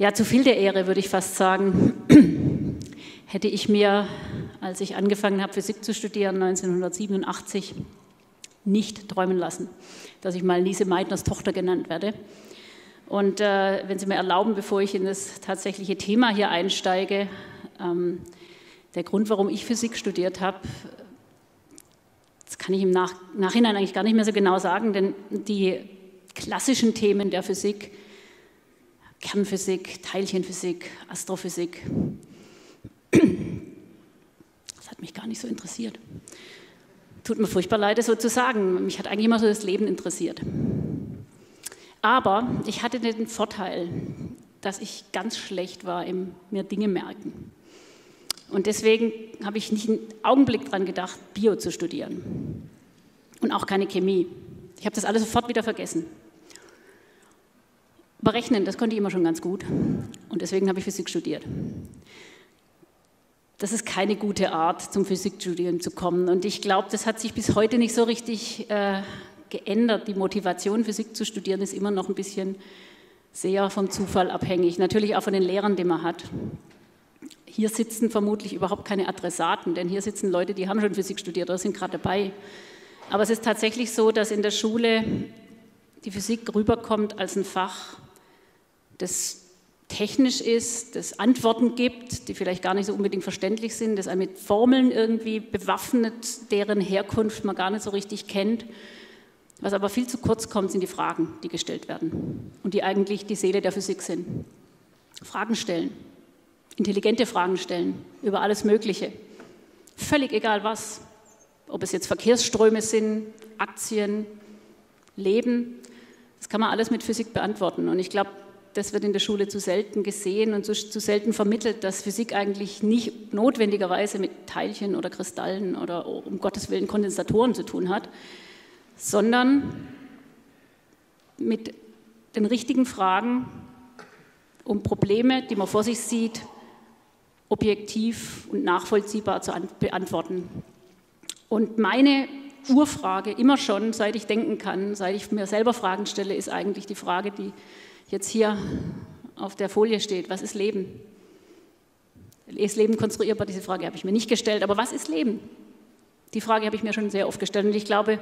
Ja, zu viel der Ehre würde ich fast sagen. Hätte ich mir, als ich angefangen habe, Physik zu studieren, 1987, nicht träumen lassen, dass ich mal Lise Meitners Tochter genannt werde. Und äh, wenn Sie mir erlauben, bevor ich in das tatsächliche Thema hier einsteige, ähm, der Grund, warum ich Physik studiert habe, das kann ich im Nach Nachhinein eigentlich gar nicht mehr so genau sagen, denn die klassischen Themen der Physik, Kernphysik, Teilchenphysik, Astrophysik. Das hat mich gar nicht so interessiert. Tut mir furchtbar leid, das so zu sagen. Mich hat eigentlich immer so das Leben interessiert. Aber ich hatte den Vorteil, dass ich ganz schlecht war im mir Dinge merken. Und deswegen habe ich nicht einen Augenblick daran gedacht, Bio zu studieren. Und auch keine Chemie. Ich habe das alles sofort wieder vergessen. Berechnen, das konnte ich immer schon ganz gut. Und deswegen habe ich Physik studiert. Das ist keine gute Art, zum Physikstudieren zu kommen. Und ich glaube, das hat sich bis heute nicht so richtig äh, geändert. Die Motivation, Physik zu studieren, ist immer noch ein bisschen sehr vom Zufall abhängig. Natürlich auch von den Lehrern, die man hat. Hier sitzen vermutlich überhaupt keine Adressaten, denn hier sitzen Leute, die haben schon Physik studiert oder sind gerade dabei. Aber es ist tatsächlich so, dass in der Schule die Physik rüberkommt als ein Fach, das technisch ist, das Antworten gibt, die vielleicht gar nicht so unbedingt verständlich sind, das mit Formeln irgendwie bewaffnet, deren Herkunft man gar nicht so richtig kennt. Was aber viel zu kurz kommt, sind die Fragen, die gestellt werden und die eigentlich die Seele der Physik sind. Fragen stellen, intelligente Fragen stellen über alles Mögliche. Völlig egal was, ob es jetzt Verkehrsströme sind, Aktien, Leben, das kann man alles mit Physik beantworten. Und ich glaube, das wird in der Schule zu selten gesehen und zu, zu, selten vermittelt, dass Physik eigentlich nicht notwendigerweise mit Teilchen oder Kristallen oder um Gottes Willen Kondensatoren zu tun hat, sondern mit den richtigen Fragen, um Probleme, die man vor sich sieht, objektiv und nachvollziehbar zu beantworten. Und meine Urfrage immer schon, seit ich denken kann, seit ich mir selber Fragen stelle, ist eigentlich die Frage, die jetzt hier auf der Folie steht, was ist Leben? Ist Leben konstruierbar? Diese Frage habe ich mir nicht gestellt, aber was ist Leben? Die Frage habe ich mir schon sehr oft gestellt und ich glaube,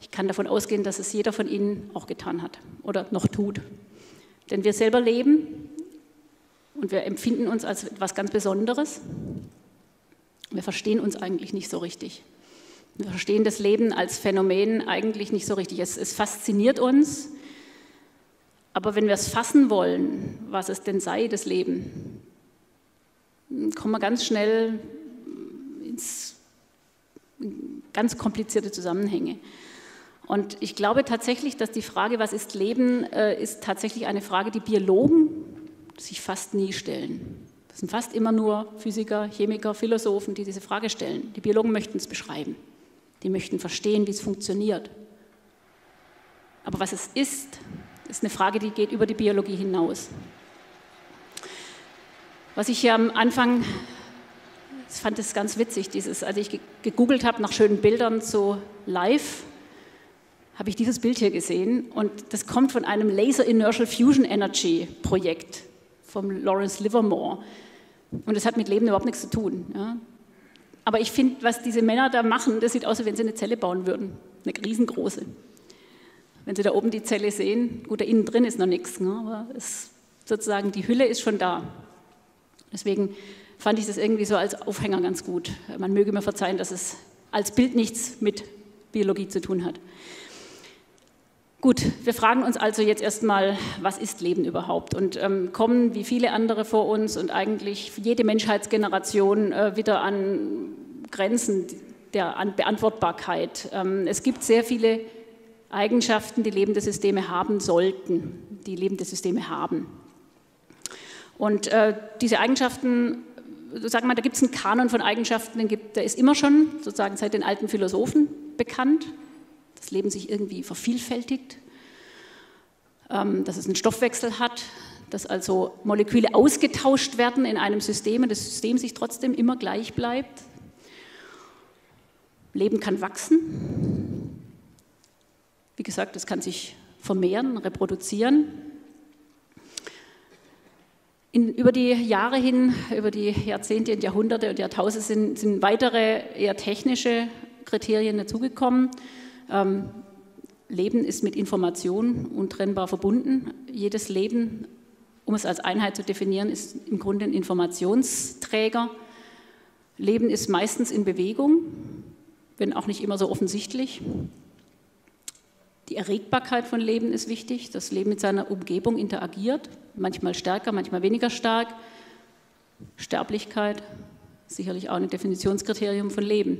ich kann davon ausgehen, dass es jeder von Ihnen auch getan hat oder noch tut. Denn wir selber leben und wir empfinden uns als etwas ganz Besonderes. Wir verstehen uns eigentlich nicht so richtig. Wir verstehen das Leben als Phänomen eigentlich nicht so richtig. Es, es fasziniert uns, aber wenn wir es fassen wollen, was es denn sei, das Leben, kommen wir ganz schnell ins ganz komplizierte Zusammenhänge. Und ich glaube tatsächlich, dass die Frage, was ist Leben, äh, ist tatsächlich eine Frage, die Biologen sich fast nie stellen. Das sind fast immer nur Physiker, Chemiker, Philosophen, die diese Frage stellen. Die Biologen möchten es beschreiben. Die möchten verstehen, wie es funktioniert. Aber was es ist, ist eine Frage, die geht über die Biologie hinaus. Was ich hier am Anfang, ich fand es ganz witzig, dieses, als ich gegoogelt habe nach schönen Bildern so live, habe ich dieses Bild hier gesehen und das kommt von einem Laser Inertial Fusion Energy Projekt vom Lawrence Livermore und das hat mit Leben überhaupt nichts zu tun. Ja. Aber ich finde, was diese Männer da machen, das sieht aus, als wenn sie eine Zelle bauen würden, eine riesengroße. Wenn Sie da oben die Zelle sehen, gut, da innen drin ist noch nichts, ne, aber es, sozusagen die Hülle ist schon da. Deswegen fand ich das irgendwie so als Aufhänger ganz gut. Man möge mir verzeihen, dass es als Bild nichts mit Biologie zu tun hat. Gut, wir fragen uns also jetzt erstmal, was ist Leben überhaupt? Und ähm, kommen wie viele andere vor uns und eigentlich jede Menschheitsgeneration äh, wieder an Grenzen der an Beantwortbarkeit. Ähm, es gibt sehr viele Eigenschaften, die lebende Systeme haben sollten, die lebende Systeme haben. Und äh, diese Eigenschaften, sagen wir, da gibt es einen Kanon von Eigenschaften, den gibt, der ist immer schon sozusagen seit den alten Philosophen bekannt. Das Leben sich irgendwie vervielfältigt, ähm, dass es einen Stoffwechsel hat, dass also Moleküle ausgetauscht werden in einem System und das System sich trotzdem immer gleich bleibt. Leben kann wachsen, wie gesagt, es kann sich vermehren, reproduzieren. In, über die Jahre hin, über die Jahrzehnte und Jahrhunderte und Jahrtausende sind, sind weitere eher technische Kriterien dazugekommen. Ähm, Leben ist mit Information untrennbar verbunden. Jedes Leben, um es als Einheit zu definieren, ist im Grunde ein Informationsträger. Leben ist meistens in Bewegung, wenn auch nicht immer so offensichtlich. Die Erregbarkeit von Leben ist wichtig, das Leben mit seiner Umgebung interagiert, manchmal stärker, manchmal weniger stark. Sterblichkeit, sicherlich auch ein Definitionskriterium von Leben.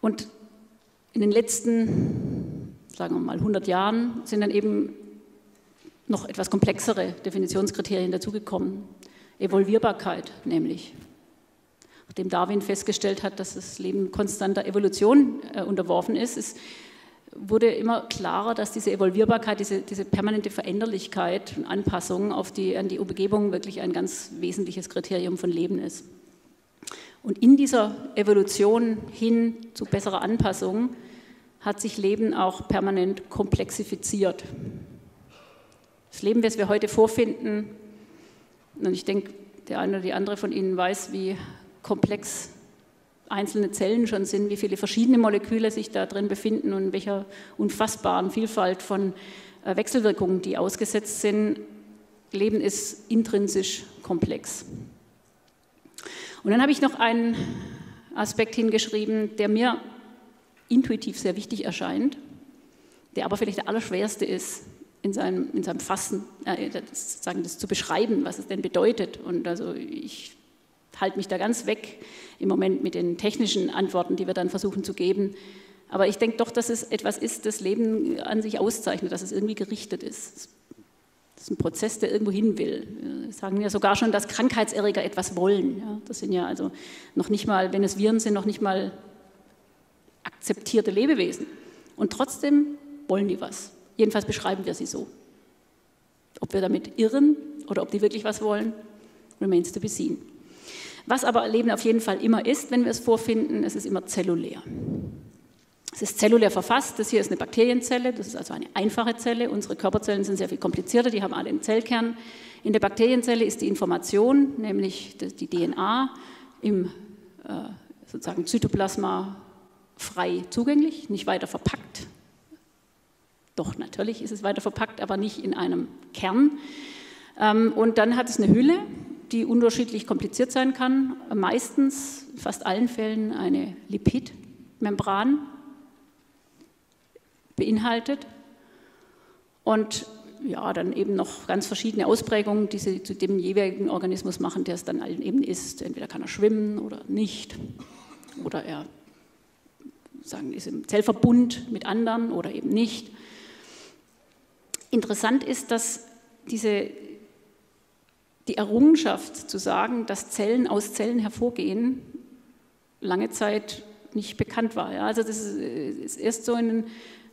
Und in den letzten, sagen wir mal, 100 Jahren sind dann eben noch etwas komplexere Definitionskriterien dazugekommen. Evolvierbarkeit nämlich. Nachdem Darwin festgestellt hat, dass das Leben konstanter Evolution äh, unterworfen ist, ist wurde immer klarer, dass diese Evolvierbarkeit, diese, diese permanente Veränderlichkeit und Anpassung auf die, an die Umgebung wirklich ein ganz wesentliches Kriterium von Leben ist. Und in dieser Evolution hin zu besserer Anpassung hat sich Leben auch permanent komplexifiziert. Das Leben, das wir heute vorfinden, und ich denke, der eine oder die andere von Ihnen weiß, wie komplex einzelne Zellen schon sind, wie viele verschiedene Moleküle sich da drin befinden und welcher unfassbaren Vielfalt von äh, Wechselwirkungen die ausgesetzt sind. Leben ist intrinsisch komplex. Und dann habe ich noch einen Aspekt hingeschrieben, der mir intuitiv sehr wichtig erscheint, der aber vielleicht der allerschwerste ist in seinem, in seinem Fassen, äh, das, sagen, das zu beschreiben, was es denn bedeutet. Und also ich halte mich da ganz weg im Moment mit den technischen Antworten, die wir dann versuchen zu geben. Aber ich denke doch, dass es etwas ist, das Leben an sich auszeichnet, dass es irgendwie gerichtet ist. Das ist ein Prozess, der irgendwo hin will. Wir sagen ja sogar schon, dass Krankheitserreger etwas wollen. Das sind ja also noch nicht mal, wenn es Viren sind, noch nicht mal akzeptierte Lebewesen. Und trotzdem wollen die was. Jedenfalls beschreiben wir sie so. Ob wir damit irren oder ob die wirklich was wollen, remains to be seen. Was aber Leben auf jeden Fall immer ist, wenn wir es vorfinden, es ist immer zellulär. Es ist zellulär verfasst. Das hier ist eine Bakterienzelle, das ist also eine einfache Zelle. Unsere Körperzellen sind sehr viel komplizierter, die haben alle einen Zellkern. In der Bakterienzelle ist die Information, nämlich die DNA, im äh, sozusagen Zytoplasma frei zugänglich, nicht weiter verpackt. Doch, natürlich ist es weiter verpackt, aber nicht in einem Kern. Ähm, und dann hat es eine Hülle, die unterschiedlich kompliziert sein kann. Meistens, in fast allen Fällen, eine Lipidmembran beinhaltet. Und ja, dann eben noch ganz verschiedene Ausprägungen, die sie zu dem jeweiligen Organismus machen, der es dann eben ist. Entweder kann er schwimmen oder nicht. Oder er sagen, ist im Zellverbund mit anderen oder eben nicht. Interessant ist, dass diese die Errungenschaft zu sagen, dass Zellen aus Zellen hervorgehen, lange Zeit nicht bekannt war. Ja, also das ist erst so in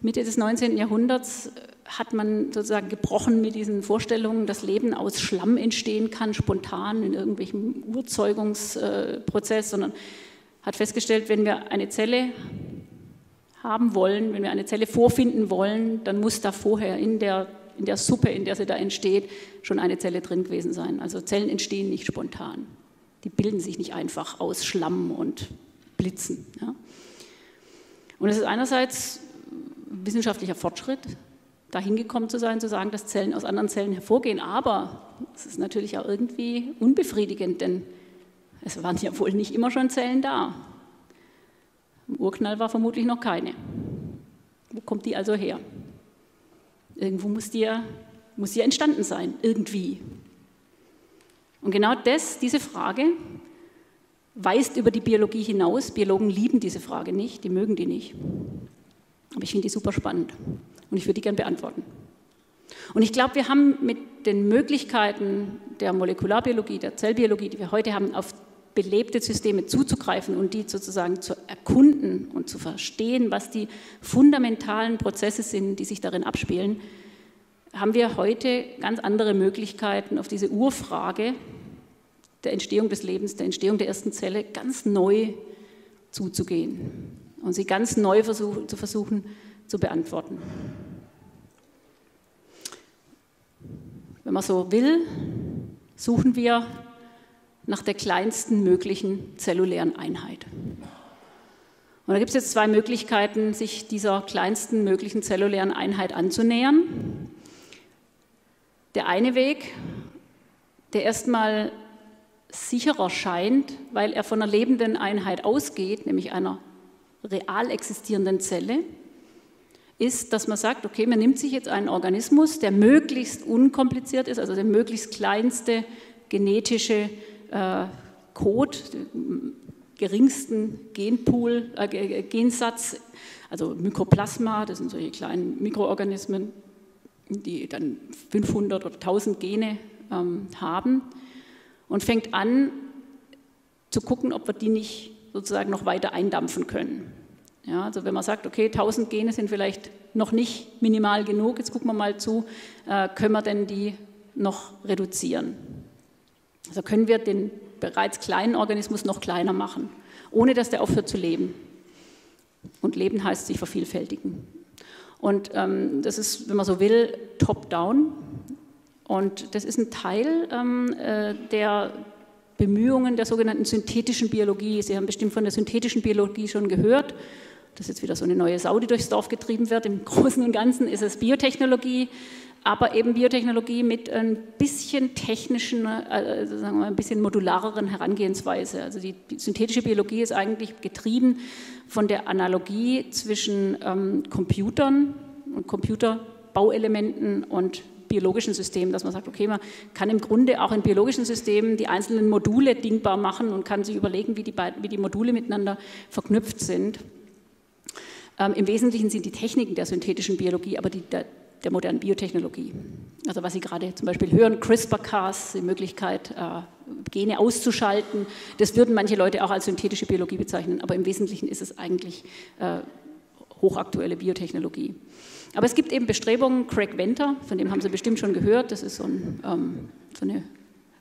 Mitte des 19. Jahrhunderts äh, hat man sozusagen gebrochen mit diesen Vorstellungen, dass Leben aus Schlamm entstehen kann, spontan in irgendwelchem Urzeugungsprozess, sondern hat festgestellt, wenn wir eine Zelle haben wollen, wenn wir eine Zelle vorfinden wollen, dann muss da vorher in der in der Suppe, in der sie da entsteht, schon eine Zelle drin gewesen sein. Also Zellen entstehen nicht spontan. Die bilden sich nicht einfach aus Schlamm und Blitzen. Ja. Und es ist einerseits wissenschaftlicher Fortschritt, dahin gekommen zu sein, zu sagen, dass Zellen aus anderen Zellen hervorgehen. Aber es ist natürlich auch irgendwie unbefriedigend, denn es waren ja wohl nicht immer schon Zellen da. Im Urknall war vermutlich noch keine. Wo kommt die also her? Irgendwo muss die, ja, muss die ja entstanden sein, irgendwie. Und genau das, diese Frage, weist über die Biologie hinaus. Biologen lieben diese Frage nicht, die mögen die nicht. Aber ich finde die super spannend und ich würde die gerne beantworten. Und ich glaube, wir haben mit den Möglichkeiten der Molekularbiologie, der Zellbiologie, die wir heute haben, auf belebte Systeme zuzugreifen und die sozusagen zu erkunden und zu verstehen, was die fundamentalen Prozesse sind, die sich darin abspielen, haben wir heute ganz andere Möglichkeiten, auf diese Urfrage der Entstehung des Lebens, der Entstehung der ersten Zelle ganz neu zuzugehen und sie ganz neu versuchen, zu versuchen zu beantworten. Wenn man so will, suchen wir nach der kleinsten möglichen zellulären Einheit. Und da gibt es jetzt zwei Möglichkeiten, sich dieser kleinsten möglichen zellulären Einheit anzunähern. Der eine Weg, der erstmal sicherer scheint, weil er von einer lebenden Einheit ausgeht, nämlich einer real existierenden Zelle, ist, dass man sagt, okay, man nimmt sich jetzt einen Organismus, der möglichst unkompliziert ist, also der möglichst kleinste genetische äh, Code, geringsten Genpool, äh, Gensatz, also Mykoplasma, das sind solche kleinen Mikroorganismen, die dann 500 oder 1000 Gene ähm, haben und fängt an zu gucken, ob wir die nicht sozusagen noch weiter eindampfen können. Ja, also wenn man sagt, okay, 1000 Gene sind vielleicht noch nicht minimal genug, jetzt gucken wir mal zu, äh, können wir denn die noch reduzieren? Also können wir den bereits kleinen Organismus noch kleiner machen, ohne dass der aufhört zu leben. Und Leben heißt sich vervielfältigen. Und ähm, das ist, wenn man so will, top-down. Und das ist ein Teil ähm, äh, der Bemühungen der sogenannten synthetischen Biologie. Sie haben bestimmt von der synthetischen Biologie schon gehört. Das ist jetzt wieder so eine neue Sau, die durchs Dorf getrieben wird. Im Großen und Ganzen ist es Biotechnologie aber eben Biotechnologie mit ein bisschen technischen, äh, sagen wir ein bisschen modulareren Herangehensweise. Also die synthetische Biologie ist eigentlich getrieben von der Analogie zwischen ähm, Computern und Computerbauelementen und biologischen Systemen, dass man sagt, okay, man kann im Grunde auch in biologischen Systemen die einzelnen Module dingbar machen und kann sich überlegen, wie die, wie die Module miteinander verknüpft sind. Ähm, Im Wesentlichen sind die Techniken der synthetischen Biologie, aber die, der, der modernen Biotechnologie. Also was Sie gerade zum Beispiel hören, CRISPR-Cas, die Möglichkeit, äh, Gene auszuschalten, das würden manche Leute auch als synthetische Biologie bezeichnen, aber im Wesentlichen ist es eigentlich äh, hochaktuelle Biotechnologie. Aber es gibt eben Bestrebungen, Craig Venter, von dem haben Sie bestimmt schon gehört, das ist so, ein, ähm, so eine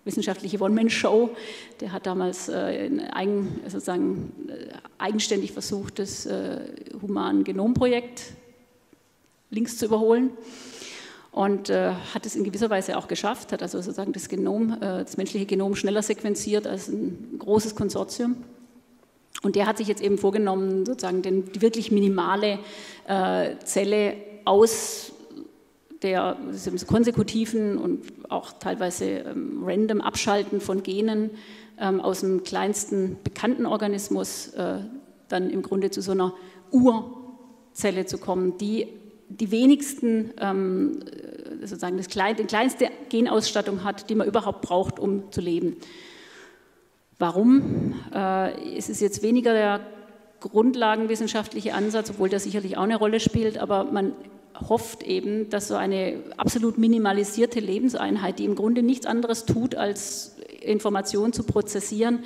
wissenschaftliche One-Man-Show, der hat damals äh, eigen, sozusagen, äh, eigenständig versucht, das äh, Human-Genom-Projekt links zu überholen. Und äh, hat es in gewisser Weise auch geschafft, hat also sozusagen das Genom, äh, das menschliche Genom schneller sequenziert als ein großes Konsortium. Und der hat sich jetzt eben vorgenommen, sozusagen den, die wirklich minimale äh, Zelle aus der konsekutiven und auch teilweise ähm, random Abschalten von Genen ähm, aus dem kleinsten bekannten Organismus äh, dann im Grunde zu so einer Urzelle zu kommen, die die wenigsten, ähm, sozusagen das klein, die kleinste Genausstattung hat, die man überhaupt braucht, um zu leben. Warum? Äh, es ist jetzt weniger der grundlagenwissenschaftliche Ansatz, obwohl der sicherlich auch eine Rolle spielt, aber man hofft eben, dass so eine absolut minimalisierte Lebenseinheit, die im Grunde nichts anderes tut, als Informationen zu prozessieren,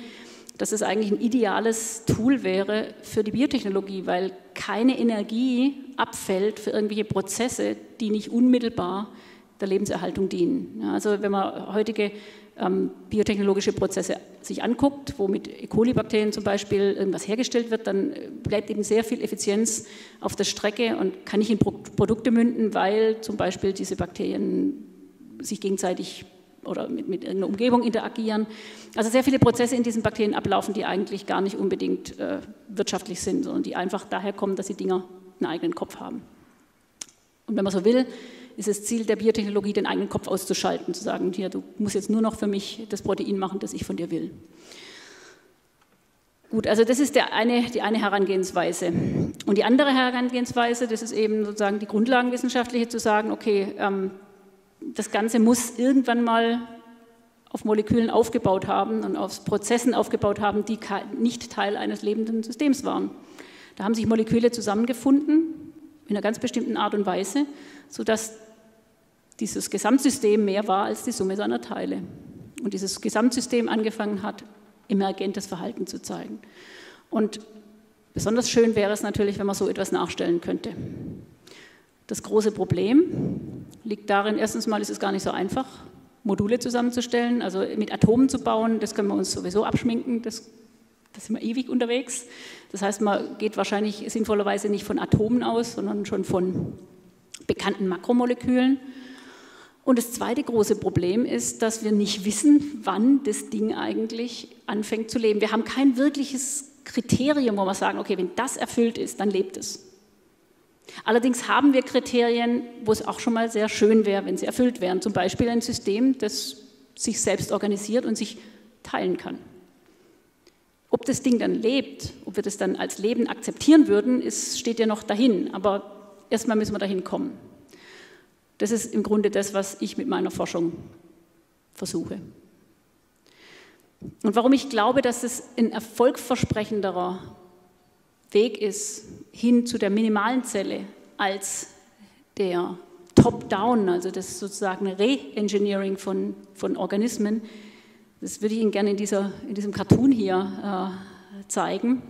dass es eigentlich ein ideales Tool wäre für die Biotechnologie, weil keine Energie abfällt für irgendwelche Prozesse, die nicht unmittelbar der Lebenserhaltung dienen. Also wenn man heutige ähm, biotechnologische Prozesse sich anguckt, wo mit E. coli-Bakterien zum Beispiel irgendwas hergestellt wird, dann bleibt eben sehr viel Effizienz auf der Strecke und kann nicht in Pro Produkte münden, weil zum Beispiel diese Bakterien sich gegenseitig oder mit, mit irgendeiner Umgebung interagieren. Also sehr viele Prozesse in diesen Bakterien ablaufen, die eigentlich gar nicht unbedingt äh, wirtschaftlich sind, sondern die einfach daher kommen, dass die Dinger einen eigenen Kopf haben. Und wenn man so will, ist das Ziel der Biotechnologie, den eigenen Kopf auszuschalten, zu sagen, hier, du musst jetzt nur noch für mich das Protein machen, das ich von dir will. Gut, also das ist eine, die eine Herangehensweise. Und die andere Herangehensweise, das ist eben sozusagen die grundlagenwissenschaftliche, zu sagen, okay, ähm, das Ganze muss irgendwann mal auf Molekülen aufgebaut haben und auf Prozessen aufgebaut haben, die nicht Teil eines lebenden Systems waren. Da haben sich Moleküle zusammengefunden in einer ganz bestimmten Art und Weise, sodass dieses Gesamtsystem mehr war als die Summe seiner Teile. Und dieses Gesamtsystem angefangen hat, emergentes Verhalten zu zeigen. Und besonders schön wäre es natürlich, wenn man so etwas nachstellen könnte. Das große Problem liegt darin, erstens mal ist es gar nicht so einfach, Module zusammenzustellen, also mit Atomen zu bauen, das können wir uns sowieso abschminken, das, das sind wir ewig unterwegs. Das heißt, man geht wahrscheinlich sinnvollerweise nicht von Atomen aus, sondern schon von bekannten Makromolekülen. Und das zweite große Problem ist, dass wir nicht wissen, wann das Ding eigentlich anfängt zu leben. Wir haben kein wirkliches Kriterium, wo wir sagen, okay, wenn das erfüllt ist, dann lebt es. Allerdings haben wir Kriterien, wo es auch schon mal sehr schön wäre, wenn sie erfüllt wären. Zum Beispiel ein System, das sich selbst organisiert und sich teilen kann. Ob das Ding dann lebt, ob wir das dann als Leben akzeptieren würden, ist, steht ja noch dahin. Aber erstmal müssen wir dahin kommen. Das ist im Grunde das, was ich mit meiner Forschung versuche. Und warum ich glaube, dass es ein erfolgversprechenderer Weg ist hin zu der minimalen Zelle als der Top-Down, also das sozusagen Re-Engineering von, von Organismen, das würde ich Ihnen gerne in, dieser, in diesem Cartoon hier äh, zeigen.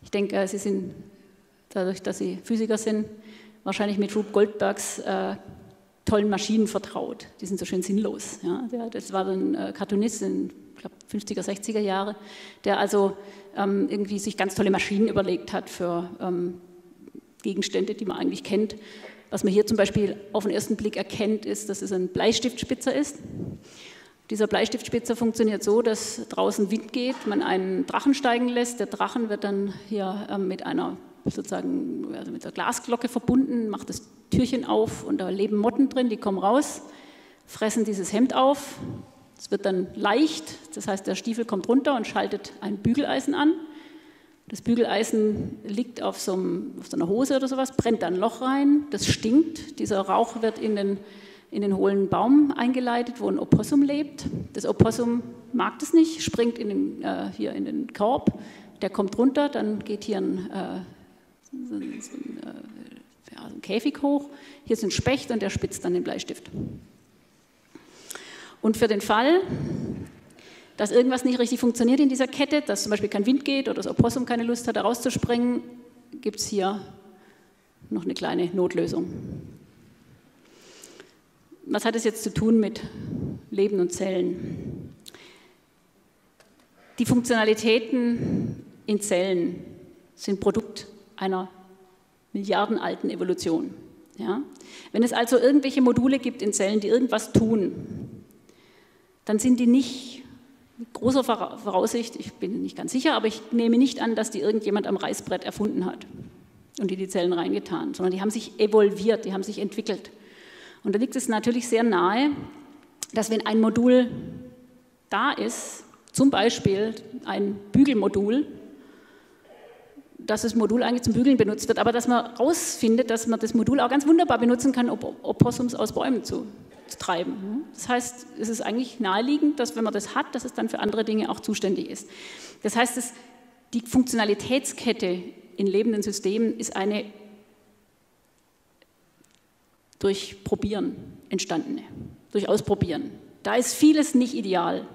Ich denke, Sie sind, dadurch, dass Sie Physiker sind, wahrscheinlich mit Rube Goldbergs äh, tollen Maschinen vertraut. Die sind so schön sinnlos. Ja. Das war ein äh, Cartoonist in ich glaub, 50er, 60er Jahre, der also ähm, irgendwie sich ganz tolle Maschinen überlegt hat für ähm, Gegenstände, die man eigentlich kennt. Was man hier zum Beispiel auf den ersten Blick erkennt, ist, dass es ein Bleistiftspitzer ist. Dieser Bleistiftspitzer funktioniert so, dass draußen Wind geht, man einen Drachen steigen lässt. Der Drachen wird dann hier ähm, mit einer sozusagen also mit der Glasglocke verbunden, macht das Türchen auf und da leben Motten drin, die kommen raus, fressen dieses Hemd auf. Es wird dann leicht, das heißt, der Stiefel kommt runter und schaltet ein Bügeleisen an. Das Bügeleisen liegt auf so, einem, auf so einer Hose oder sowas, brennt dann ein Loch rein, das stinkt. Dieser Rauch wird in den, in den hohlen Baum eingeleitet, wo ein Opossum lebt. Das Opossum mag das nicht, springt in den, äh, hier in den Korb, der kommt runter, dann geht hier ein äh, so so ein, äh, ja, ein Käfig hoch. Hier ist ein Specht und der spitzt dann den Bleistift. Und für den Fall, dass irgendwas nicht richtig funktioniert in dieser Kette, dass zum Beispiel kein Wind geht oder das Opossum keine Lust hat, da rauszuspringen, gibt es hier noch eine kleine Notlösung. Was hat es jetzt zu tun mit Leben und Zellen? Die Funktionalitäten in Zellen sind Produkt einer milliardenalten Evolution. Ja? Wenn es also irgendwelche Module gibt in Zellen, die irgendwas tun, dann sind die nicht mit großer Voraussicht, ich bin nicht ganz sicher, aber ich nehme nicht an, dass die irgendjemand am Reißbrett erfunden hat und in die Zellen reingetan, sondern die haben sich evolviert, die haben sich entwickelt. Und da liegt es natürlich sehr nahe, dass wenn ein Modul da ist, zum Beispiel ein Bügelmodul, dass das Modul eigentlich zum Bügeln benutzt wird, aber dass man herausfindet, dass man das Modul auch ganz wunderbar benutzen kann, um Opossums aus Bäumen zu, zu, treiben. Das heißt, es ist eigentlich naheliegend, dass wenn man das hat, dass es dann für andere Dinge auch zuständig ist. Das heißt, dass die Funktionalitätskette in lebenden Systemen ist eine durch Probieren entstandene, durch Ausprobieren. Da ist vieles nicht ideal.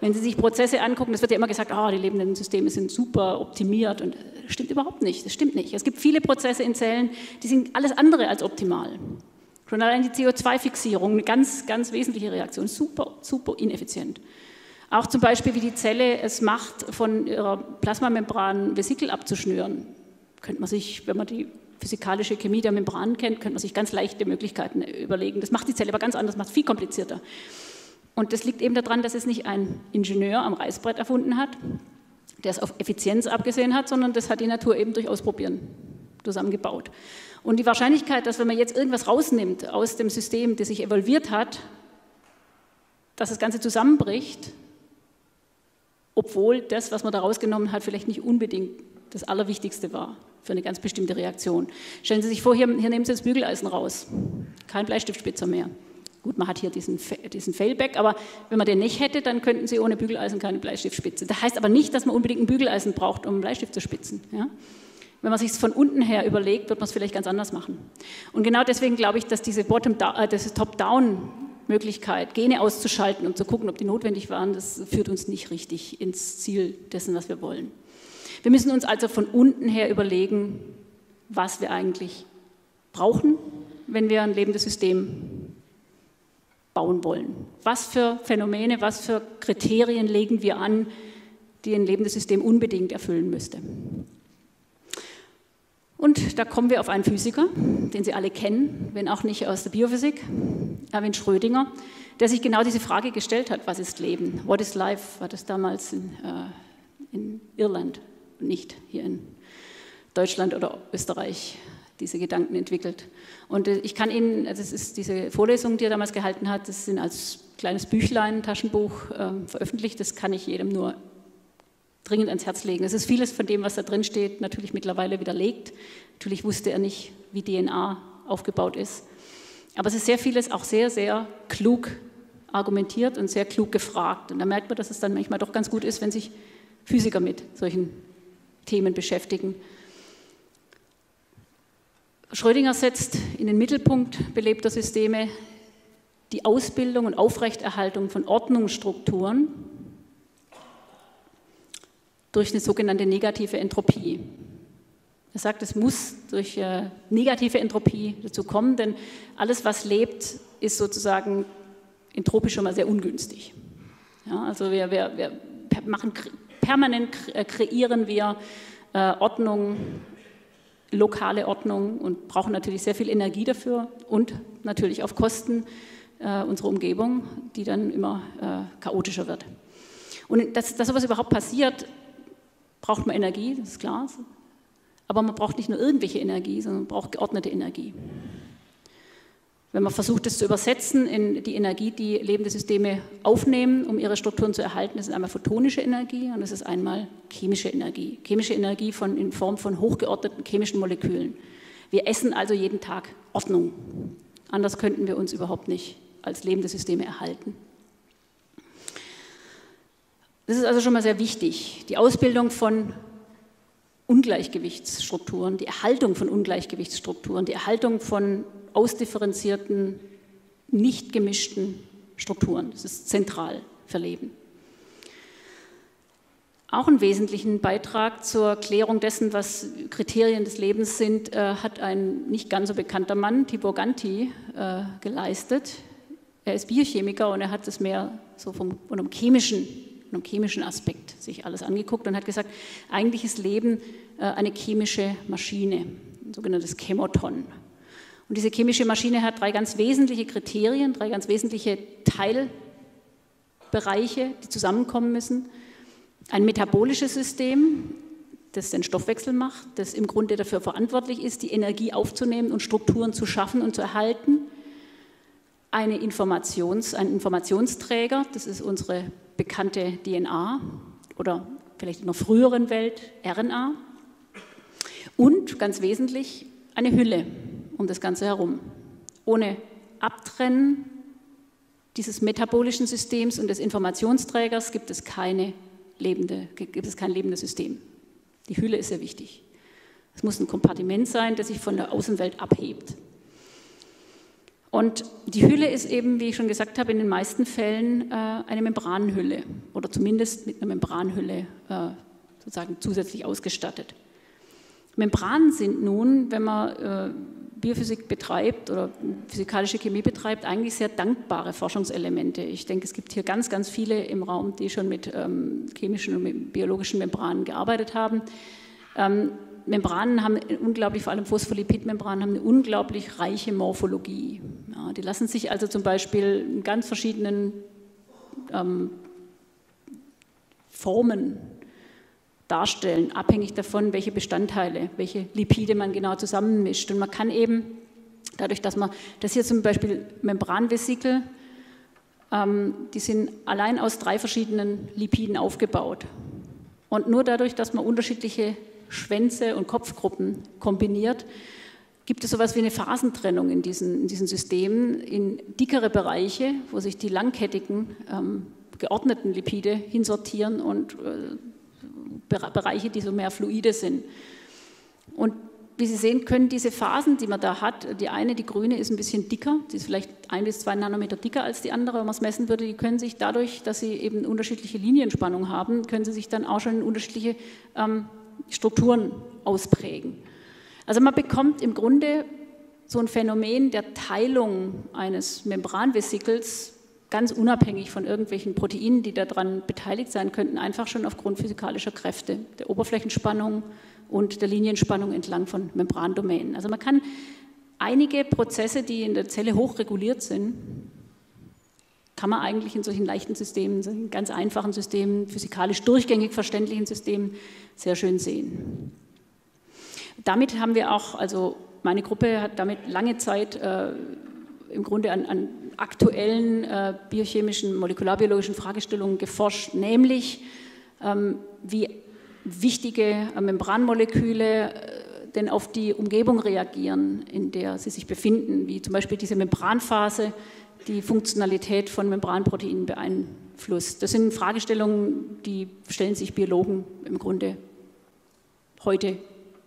Wenn Sie sich Prozesse angucken, es wird ja immer gesagt, oh, die lebenden Systeme sind super optimiert und das stimmt überhaupt nicht. Das stimmt nicht. Es gibt viele Prozesse in Zellen, die sind alles andere als optimal. Schon allein die CO2-Fixierung, eine ganz, ganz wesentliche Reaktion, super, super ineffizient. Auch zum Beispiel, wie die Zelle es macht, von ihrer Plasmamembran Vesikel abzuschnüren. Könnte man sich, wenn man die physikalische Chemie der Membran kennt, könnte man sich ganz leichte Möglichkeiten überlegen. Das macht die Zelle aber ganz anders, macht es viel komplizierter. Und das liegt eben daran, dass es nicht ein Ingenieur am Reißbrett erfunden hat, der es auf Effizienz abgesehen hat, sondern das hat die Natur eben durch Ausprobieren zusammengebaut. Und die Wahrscheinlichkeit, dass wenn man jetzt irgendwas rausnimmt aus dem System, das sich evolviert hat, dass das Ganze zusammenbricht, obwohl das, was man da rausgenommen hat, vielleicht nicht unbedingt das Allerwichtigste war für eine ganz bestimmte Reaktion. Stellen Sie sich vor, hier, hier nehmen Sie das Bügeleisen raus, kein Bleistiftspitzer mehr. Gut, man hat hier diesen, diesen Failback, aber wenn man den nicht hätte, dann könnten Sie ohne Bügeleisen keine Bleistiftspitze. Das heißt aber nicht, dass man unbedingt ein Bügeleisen braucht, um einen Bleistift zu spitzen. Ja? Wenn man sich es von unten her überlegt, wird man es vielleicht ganz anders machen. Und genau deswegen glaube ich, dass diese äh, Top-Down-Möglichkeit, Gene auszuschalten und zu gucken, ob die notwendig waren, das führt uns nicht richtig ins Ziel dessen, was wir wollen. Wir müssen uns also von unten her überlegen, was wir eigentlich brauchen, wenn wir ein lebendes System bauen wollen. Was für Phänomene, was für Kriterien legen wir an, die ein lebendes System unbedingt erfüllen müsste. Und da kommen wir auf einen Physiker, den Sie alle kennen, wenn auch nicht aus der Biophysik, Erwin Schrödinger, der sich genau diese Frage gestellt hat, was ist Leben? What is life? War das damals in, äh, in Irland, nicht hier in Deutschland oder Österreich diese Gedanken entwickelt. Und äh, ich kann Ihnen, also es ist diese Vorlesung, die er damals gehalten hat, das sind als kleines Büchlein, Taschenbuch äh, veröffentlicht, das kann ich jedem nur dringend ans Herz legen. Es ist vieles von dem, was da drin steht, natürlich mittlerweile widerlegt. Natürlich wusste er nicht, wie DNA aufgebaut ist. Aber es ist sehr vieles auch sehr, sehr klug argumentiert und sehr klug gefragt. Und da merkt man, dass es dann manchmal doch ganz gut ist, wenn sich Physiker mit solchen Themen beschäftigen. Schrödinger setzt in den Mittelpunkt belebter Systeme die Ausbildung und Aufrechterhaltung von Ordnungsstrukturen durch eine sogenannte negative Entropie. Er sagt, es muss durch äh, negative Entropie dazu kommen, denn alles, was lebt, ist sozusagen entropisch schon mal sehr ungünstig. Ja, also wir, wir, wir, machen permanent äh, kreieren wir äh, Ordnung, lokale Ordnung und brauchen natürlich sehr viel Energie dafür und natürlich auf Kosten äh, unserer Umgebung, die dann immer äh, chaotischer wird. Und dass, dass sowas überhaupt passiert, braucht man Energie, das ist klar. Aber man braucht nicht nur irgendwelche Energie, sondern man braucht geordnete Energie. Wenn man versucht, das zu übersetzen in die Energie, die lebende Systeme aufnehmen, um ihre Strukturen zu erhalten, das ist einmal photonische Energie und das ist einmal chemische Energie. Chemische Energie von, in Form von hochgeordneten chemischen Molekülen. Wir essen also jeden Tag Ordnung. Anders könnten wir uns überhaupt nicht als lebende Systeme erhalten. Das ist also schon mal sehr wichtig. Die Ausbildung von Ungleichgewichtsstrukturen, die Erhaltung von Ungleichgewichtsstrukturen, die Erhaltung von ausdifferenzierten, nicht gemischten Strukturen. Das ist zentral für Leben. Auch einen wesentlichen Beitrag zur Klärung dessen, was Kriterien des Lebens sind, äh, hat ein nicht ganz so bekannter Mann, Tibor Ganti, äh, geleistet. Er ist Biochemiker und er hat es mehr so vom, von einem chemischen, einem chemischen Aspekt sich alles angeguckt und hat gesagt, eigentlich ist Leben äh, eine chemische Maschine, ein sogenanntes Chemoton. Und diese chemische Maschine hat drei ganz wesentliche Kriterien, drei ganz wesentliche Teilbereiche, die zusammenkommen müssen. Ein metabolisches System, das den Stoffwechsel macht, das im Grunde dafür verantwortlich ist, die Energie aufzunehmen und Strukturen zu schaffen und zu erhalten. Eine Informations, ein Informationsträger, das ist unsere bekannte DNA oder vielleicht in einer früheren Welt RNA und ganz wesentlich eine Hülle um das Ganze herum. Ohne Abtrennen dieses metabolischen Systems und des Informationsträgers gibt es, keine lebende, gibt es kein lebendes System. Die Hülle ist sehr wichtig. Es muss ein Kompartiment sein, das sich von der Außenwelt abhebt. Und die Hülle ist eben, wie ich schon gesagt habe, in den meisten Fällen äh, eine Membranhülle oder zumindest mit einer Membranhülle äh, sozusagen zusätzlich ausgestattet. Membranen sind nun, wenn man äh, Biophysik betreibt oder physikalische Chemie betreibt, eigentlich sehr dankbare Forschungselemente. Ich denke, es gibt hier ganz, ganz viele im Raum, die schon mit ähm, chemischen und biologischen Membranen gearbeitet haben. Ähm, Membranen haben unglaublich, vor allem Phospholipidmembranen, haben eine unglaublich reiche Morphologie. Ja, die lassen sich also zum Beispiel in ganz verschiedenen ähm, Formen darstellen, abhängig davon, welche Bestandteile, welche Lipide man genau zusammenmischt. Und man kann eben, dadurch, dass man, das hier zum Beispiel Membranvesikel, ähm, die sind allein aus drei verschiedenen Lipiden aufgebaut. Und nur dadurch, dass man unterschiedliche Schwänze und Kopfgruppen kombiniert, gibt es so etwas wie eine Phasentrennung in diesen, in diesen Systemen in dickere Bereiche, wo sich die langkettigen, ähm, geordneten Lipide hinsortieren und äh, Bereiche, die so mehr fluide sind. Und wie Sie sehen können, diese Phasen, die man da hat, die eine, die grüne, ist ein bisschen dicker, die ist vielleicht ein bis zwei Nanometer dicker als die andere, wenn man es messen würde, die können sich dadurch, dass sie eben unterschiedliche Linienspannung haben, können sie sich dann auch schon in unterschiedliche ähm, Strukturen ausprägen. Also man bekommt im Grunde so ein Phänomen der Teilung eines Membranvesikels ganz unabhängig von irgendwelchen Proteinen, die daran beteiligt sein könnten, einfach schon aufgrund physikalischer Kräfte, der Oberflächenspannung und der Linienspannung entlang von Membrandomänen. Also man kann einige Prozesse, die in der Zelle hochreguliert sind, kann man eigentlich in solchen leichten Systemen, in ganz einfachen Systemen, physikalisch durchgängig verständlichen Systemen sehr schön sehen. Damit haben wir auch, also meine Gruppe hat damit lange Zeit äh, im Grunde an, an aktuellen äh, biochemischen, molekularbiologischen Fragestellungen geforscht, nämlich ähm, wie wichtige äh, Membranmoleküle äh, denn auf die Umgebung reagieren, in der sie sich befinden, wie zum Beispiel diese Membranphase die Funktionalität von Membranproteinen beeinflusst. Das sind Fragestellungen, die stellen sich Biologen im Grunde heute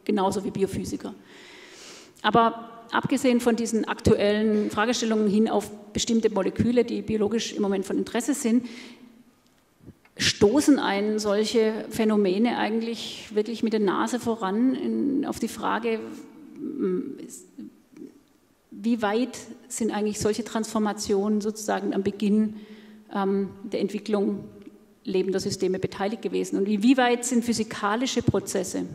genauso wie Biophysiker. Aber abgesehen von diesen aktuellen Fragestellungen hin auf bestimmte Moleküle, die biologisch im Moment von Interesse sind, stoßen einen solche Phänomene eigentlich wirklich mit der Nase voran in, auf die Frage, wie weit sind eigentlich solche Transformationen sozusagen am Beginn ähm, der Entwicklung lebender Systeme beteiligt gewesen? Und inwieweit sind physikalische Prozesse,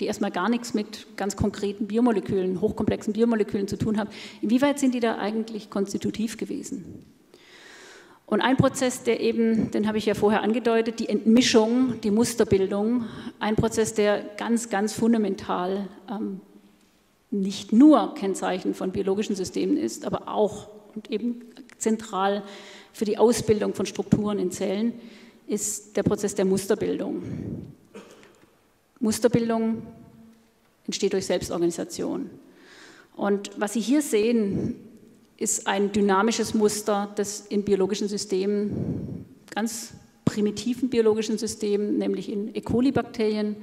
die erstmal gar nichts mit ganz konkreten Biomolekülen, hochkomplexen Biomolekülen zu tun haben, inwieweit sind die da eigentlich konstitutiv gewesen? Und ein Prozess, der eben, den habe ich ja vorher angedeutet, die Entmischung, die Musterbildung, ein Prozess, der ganz, ganz fundamental ähm, nicht nur Kennzeichen von biologischen Systemen ist, aber auch und eben zentral für die Ausbildung von Strukturen in Zellen, ist der Prozess der Musterbildung. Musterbildung entsteht durch Selbstorganisation. Und was Sie hier sehen, ist ein dynamisches Muster, das in biologischen Systemen, ganz primitiven biologischen Systemen, nämlich in E. coli-Bakterien,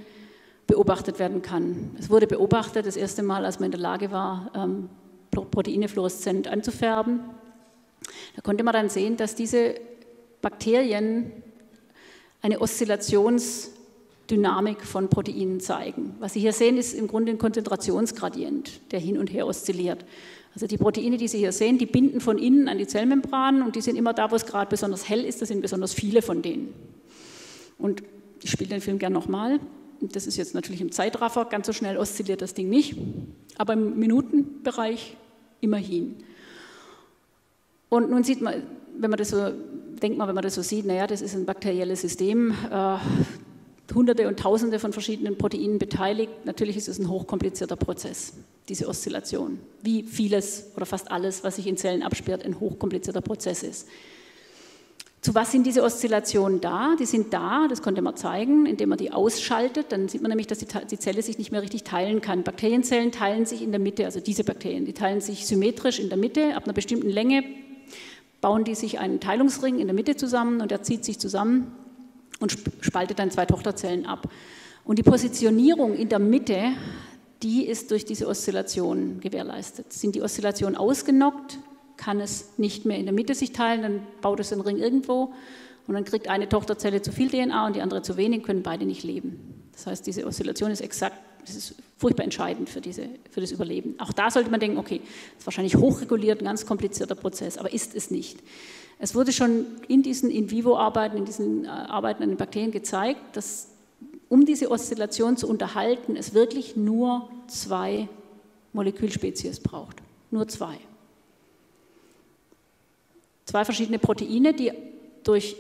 beobachtet werden kann. Es wurde beobachtet das erste Mal, als man in der Lage war, ähm, Proteine fluoreszent anzufärben. Da konnte man dann sehen, dass diese Bakterien eine Oszillationsdynamik von Proteinen zeigen. Was Sie hier sehen, ist im Grunde ein Konzentrationsgradient, der hin und her oszilliert. Also die Proteine, die Sie hier sehen, die binden von innen an die Zellmembranen und die sind immer da, wo es gerade besonders hell ist, das sind besonders viele von denen. Und ich spiele den Film gerne nochmal. Das ist jetzt natürlich im Zeitraffer, ganz so schnell oszilliert das Ding nicht, aber im Minutenbereich immerhin. Und nun sieht man, wenn man das so, denkt man, wenn man das so sieht, naja, das ist ein bakterielles System, äh, Hunderte und Tausende von verschiedenen Proteinen beteiligt. Natürlich ist es ein hochkomplizierter Prozess, diese Oszillation. Wie vieles oder fast alles, was sich in Zellen absperrt, ein hochkomplizierter Prozess ist. Zu was sind diese Oszillationen da? Die sind da, das konnte man zeigen, indem man die ausschaltet. Dann sieht man nämlich, dass die, Zelle sich nicht mehr richtig teilen kann. Bakterienzellen teilen sich in der Mitte, also diese Bakterien, die teilen sich symmetrisch in der Mitte. Ab einer bestimmten Länge bauen die sich einen Teilungsring in der Mitte zusammen und er zieht sich zusammen und spaltet dann zwei Tochterzellen ab. Und die Positionierung in der Mitte, die ist durch diese Oszillation gewährleistet. Sind die Oszillationen ausgenockt, kann es nicht mehr in der Mitte sich teilen, dann baut es den Ring irgendwo und dann kriegt eine Tochterzelle zu viel DNA und die andere zu wenig, können beide nicht leben. Das heißt, diese Oszillation ist exakt, das ist furchtbar entscheidend für, diese, für das Überleben. Auch da sollte man denken, okay, das ist wahrscheinlich hochreguliert, ein ganz komplizierter Prozess, aber ist es nicht. Es wurde schon in diesen In-vivo-Arbeiten, in diesen äh, Arbeiten an den Bakterien gezeigt, dass um diese Oszillation zu unterhalten, es wirklich nur zwei Molekülspezies braucht. Nur zwei. Zwei verschiedene Proteine, die durch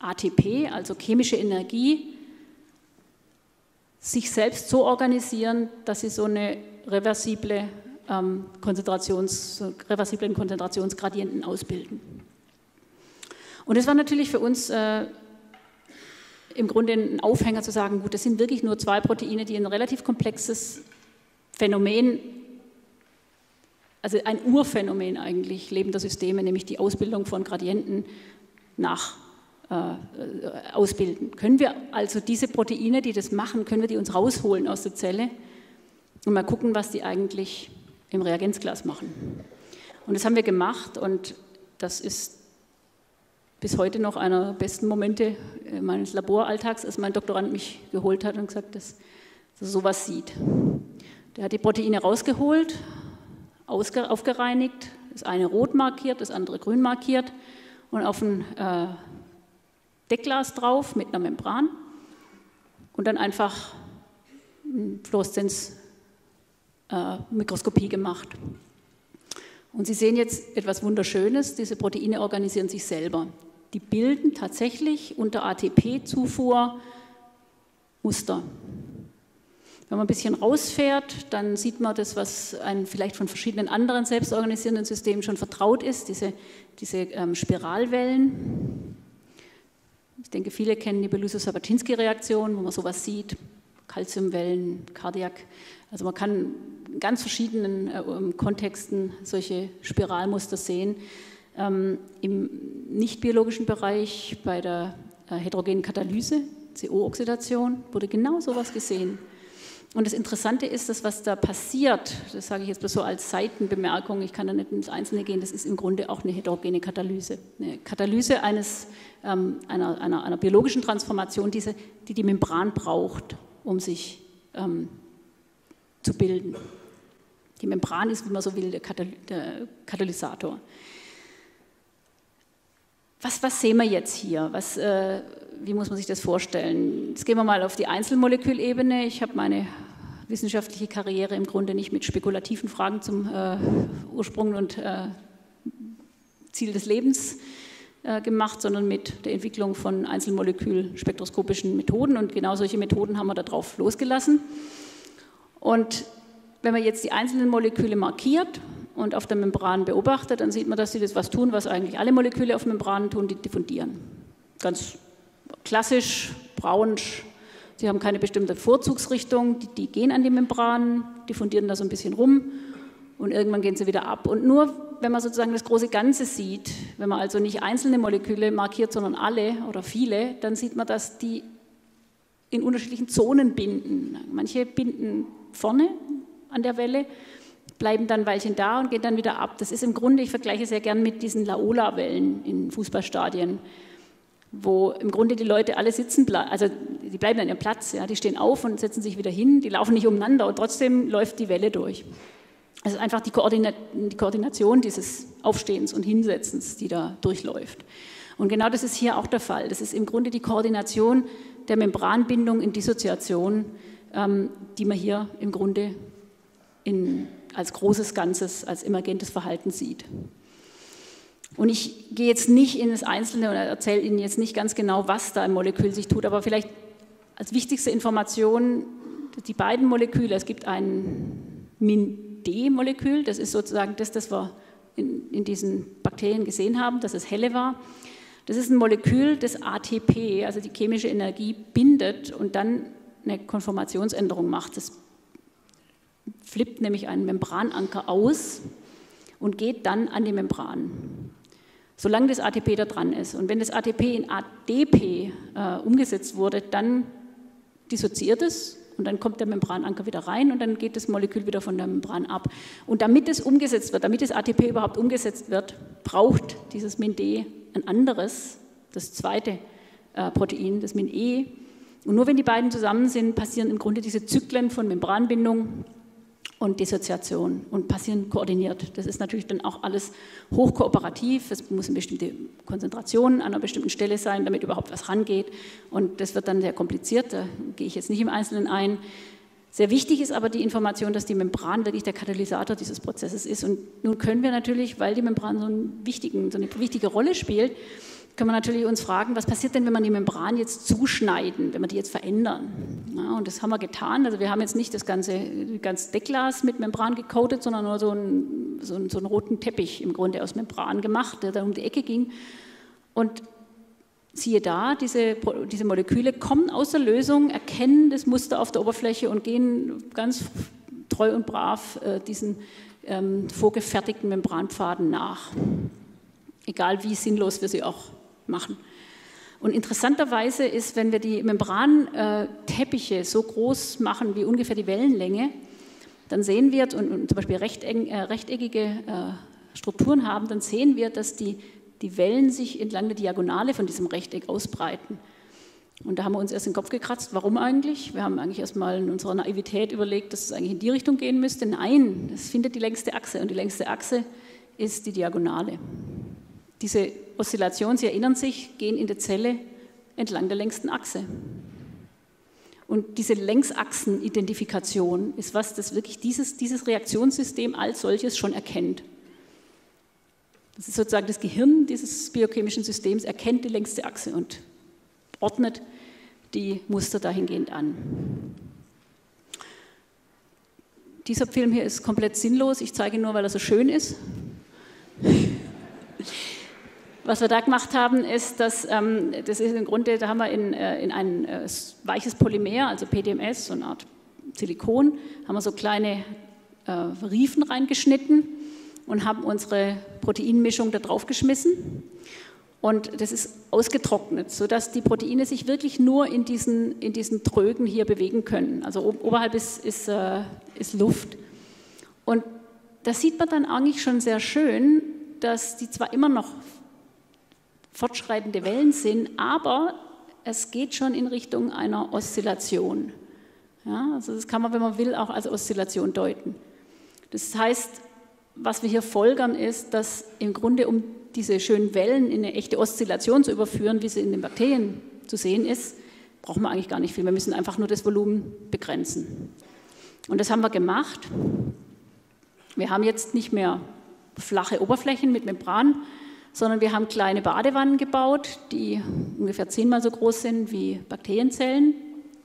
ATP, also chemische Energie, sich selbst so organisieren, dass sie so eine reversible ähm, Konzentrations, reversiblen Konzentrationsgradienten ausbilden. Und es war natürlich für uns äh, im Grunde ein Aufhänger zu sagen, gut, das sind wirklich nur zwei Proteine, die ein relativ komplexes Phänomen, also ein Urphänomen eigentlich lebender Systeme, nämlich die Ausbildung von Gradienten nach äh, ausbilden. Können wir also diese Proteine, die das machen, können wir die uns rausholen aus der Zelle und mal gucken, was die eigentlich im Reagenzglas machen. Und das haben wir gemacht und das ist bis heute noch einer der besten Momente äh, meines Laboralltags, als mein Doktorand mich geholt hat und gesagt, dass, dass er sowas sieht. Der hat die Proteine rausgeholt, aufgereinigt, das eine rot markiert, das andere grün markiert und auf ein äh, Deckglas drauf mit einer Membran und dann einfach Fluoreszenzmikroskopie gemacht. Und Sie sehen jetzt etwas Wunderschönes, diese Proteine organisieren sich selber. Die bilden tatsächlich unter ATP-Zufuhr Muster. Wenn man ein bisschen rausfährt, dann sieht man das, was einem vielleicht von verschiedenen anderen selbstorganisierenden Systemen schon vertraut ist, diese, diese ähm, Spiralwellen. Ich denke, viele kennen die Beluso-Sabatinski-Reaktion, wo man sowas sieht, Calciumwellen, Kardiak. Also man kann in ganz verschiedenen äh, Kontexten solche Spiralmuster sehen. Ähm, Im nicht-biologischen Bereich bei der äh, heterogenen Katalyse, CO-Oxidation, wurde genau sowas gesehen. Und das Interessante ist, dass was da passiert, das sage ich jetzt bloß so als Seitenbemerkung, ich kann da nicht ins Einzelne gehen, das ist im Grunde auch eine heterogene Katalyse. Eine Katalyse eines, ähm, einer, einer, einer, biologischen Transformation, diese, die die Membran braucht, um sich ähm, zu bilden. Die Membran ist, wie man so will, der, Katal der Katalysator. Was, was, sehen wir jetzt hier? Was, äh, wie muss man sich das vorstellen? Jetzt gehen wir mal auf die Einzelmolekülebene. Ich habe meine wissenschaftliche Karriere im Grunde nicht mit spekulativen Fragen zum äh, Ursprung und äh, Ziel des Lebens äh, gemacht, sondern mit der Entwicklung von Einzelmolekülspektroskopischen Methoden. Und genau solche Methoden haben wir darauf losgelassen. Und wenn man jetzt die einzelnen Moleküle markiert und auf der Membran beobachtet, dann sieht man, dass sie das was tun, was eigentlich alle Moleküle auf Membranen tun, die diffundieren. Ganz klassisch, braun, sie haben keine bestimmte Vorzugsrichtung, die, die gehen an die Membran, diffundieren da so ein bisschen rum und irgendwann gehen sie wieder ab. Und nur wenn man sozusagen das große Ganze sieht, wenn man also nicht einzelne Moleküle markiert, sondern alle oder viele, dann sieht man, dass die in unterschiedlichen Zonen binden. Manche binden vorne an der Welle, bleiben dann Weilchen da und gehen dann wieder ab. Das ist im Grunde, ich vergleiche sehr gern mit diesen Laola-Wellen in Fußballstadien, wo im Grunde die Leute alle sitzen also die bleiben an ihrem Platz, ja, die stehen auf und setzen sich wieder hin, die laufen nicht umeinander und trotzdem läuft die Welle durch. Es ist einfach die, Koordina die Koordination dieses Aufstehens und Hinsetzens, die da durchläuft. Und genau das ist hier auch der Fall. Das ist im Grunde die Koordination der Membranbindung in Dissoziation, ähm, die man hier im Grunde in, als großes Ganzes, als emergentes Verhalten sieht. Und ich gehe jetzt nicht in das Einzelne und erzähle Ihnen jetzt nicht ganz genau, was da im Molekül sich tut, aber vielleicht als wichtigste Information die beiden Moleküle. Es gibt ein Min-D-Molekül, das ist sozusagen das, das wir in, in, diesen Bakterien gesehen haben, dass es helle war. Das ist ein Molekül, das ATP, also die chemische Energie, bindet und dann eine Konformationsänderung macht. Das flippt nämlich einen Membrananker aus und geht dann an die Membran, solange das ATP da dran ist. Und wenn das ATP in ADP äh, umgesetzt wurde, dann dissoziiert es und dann kommt der Membrananker wieder rein und dann geht das Molekül wieder von der Membran ab. Und damit es umgesetzt wird, damit das ATP überhaupt umgesetzt wird, braucht dieses MinD ein anderes, das zweite äh, Protein, das MinE. Und nur wenn die beiden zusammen sind, passieren im Grunde diese Zyklen von Membranbindung und Dissoziation und passieren koordiniert. Das ist natürlich dann auch alles hochkooperativ. Es muss eine bestimmte Konzentration an einer bestimmten Stelle sein, damit überhaupt was rangeht. Und das wird dann sehr kompliziert. Da gehe ich jetzt nicht im Einzelnen ein. Sehr wichtig ist aber die Information, dass die Membran wirklich der Katalysator dieses Prozesses ist. Und nun können wir natürlich, weil die Membran so, so eine wichtige Rolle spielt, können wir natürlich uns fragen, was passiert denn, wenn man die Membran jetzt zuschneiden, wenn wir die jetzt verändern? Ja, und das haben wir getan. Also wir haben jetzt nicht das ganze, das Deckglas mit Membran gecoatet, sondern nur so einen, so, einen, so einen roten Teppich im Grunde aus Membran gemacht, der da um die Ecke ging. Und siehe da, diese, diese Moleküle kommen aus der Lösung, erkennen das Muster auf der Oberfläche und gehen ganz treu und brav äh, diesen ähm, vorgefertigten Membranpfaden nach. Egal wie sinnlos wir sie auch machen. Und interessanterweise ist, wenn wir die Membranteppiche so groß machen wie ungefähr die Wellenlänge, dann sehen wir, und, zum Beispiel rechteck, äh, rechteckige äh, Strukturen haben, dann sehen wir, dass die, die Wellen sich entlang der Diagonale von diesem Rechteck ausbreiten. Und da haben wir uns erst den Kopf gekratzt, warum eigentlich? Wir haben eigentlich erst mal in unserer Naivität überlegt, dass es eigentlich in die Richtung gehen müsste. Nein, es findet die längste Achse und die längste Achse ist die Diagonale. Diese Oszillationen, Sie erinnern sich, gehen in der Zelle entlang der längsten Achse. Und diese Längsachsenidentifikation ist was, das wirklich dieses, dieses Reaktionssystem als solches schon erkennt. Das ist sozusagen das Gehirn dieses biochemischen Systems, erkennt die längste Achse und ordnet die Muster dahingehend an. Dieser Film hier ist komplett sinnlos. Ich zeige ihn nur, weil er so schön ist. Was wir da gemacht haben, ist, dass ähm, das ist im Grunde, da haben wir in, äh, in ein äh, weiches Polymer, also PDMS, so eine Art Silikon, haben wir so kleine äh, Riefen reingeschnitten und haben unsere Proteinmischung da drauf geschmissen. Und das ist ausgetrocknet, sodass die Proteine sich wirklich nur in diesen, in diesen Trögen hier bewegen können. Also oberhalb ist, ist, äh, ist Luft. Und da sieht man dann eigentlich schon sehr schön, dass die zwar immer noch fortschreitende Wellen sind, aber es geht schon in Richtung einer Oszillation. Ja, also das kann man, wenn man will, auch als Oszillation deuten. Das heißt, was wir hier folgern, ist, dass im Grunde, um diese schönen Wellen in eine echte Oszillation zu überführen, wie sie in den Bakterien zu sehen ist, brauchen wir eigentlich gar nicht viel. Wir müssen einfach nur das Volumen begrenzen. Und das haben wir gemacht. Wir haben jetzt nicht mehr flache Oberflächen mit Membran, sondern wir haben kleine Badewannen gebaut, die ungefähr zehnmal so groß sind wie Bakterienzellen.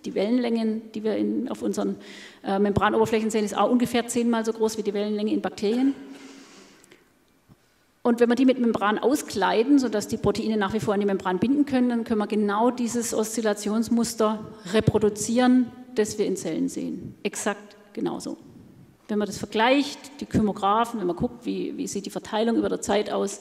Die Wellenlängen, die wir in, auf unseren äh, Membranoberflächen sehen, ist auch ungefähr zehnmal so groß wie die Wellenlänge in Bakterien. Und wenn wir die mit Membran auskleiden, sodass die Proteine nach wie vor an die Membran binden können, dann können wir genau dieses Oszillationsmuster reproduzieren, das wir in Zellen sehen. Exakt genauso. Wenn man das vergleicht, die Chymographen, wenn man guckt, wie, wie sieht die Verteilung über der Zeit aus,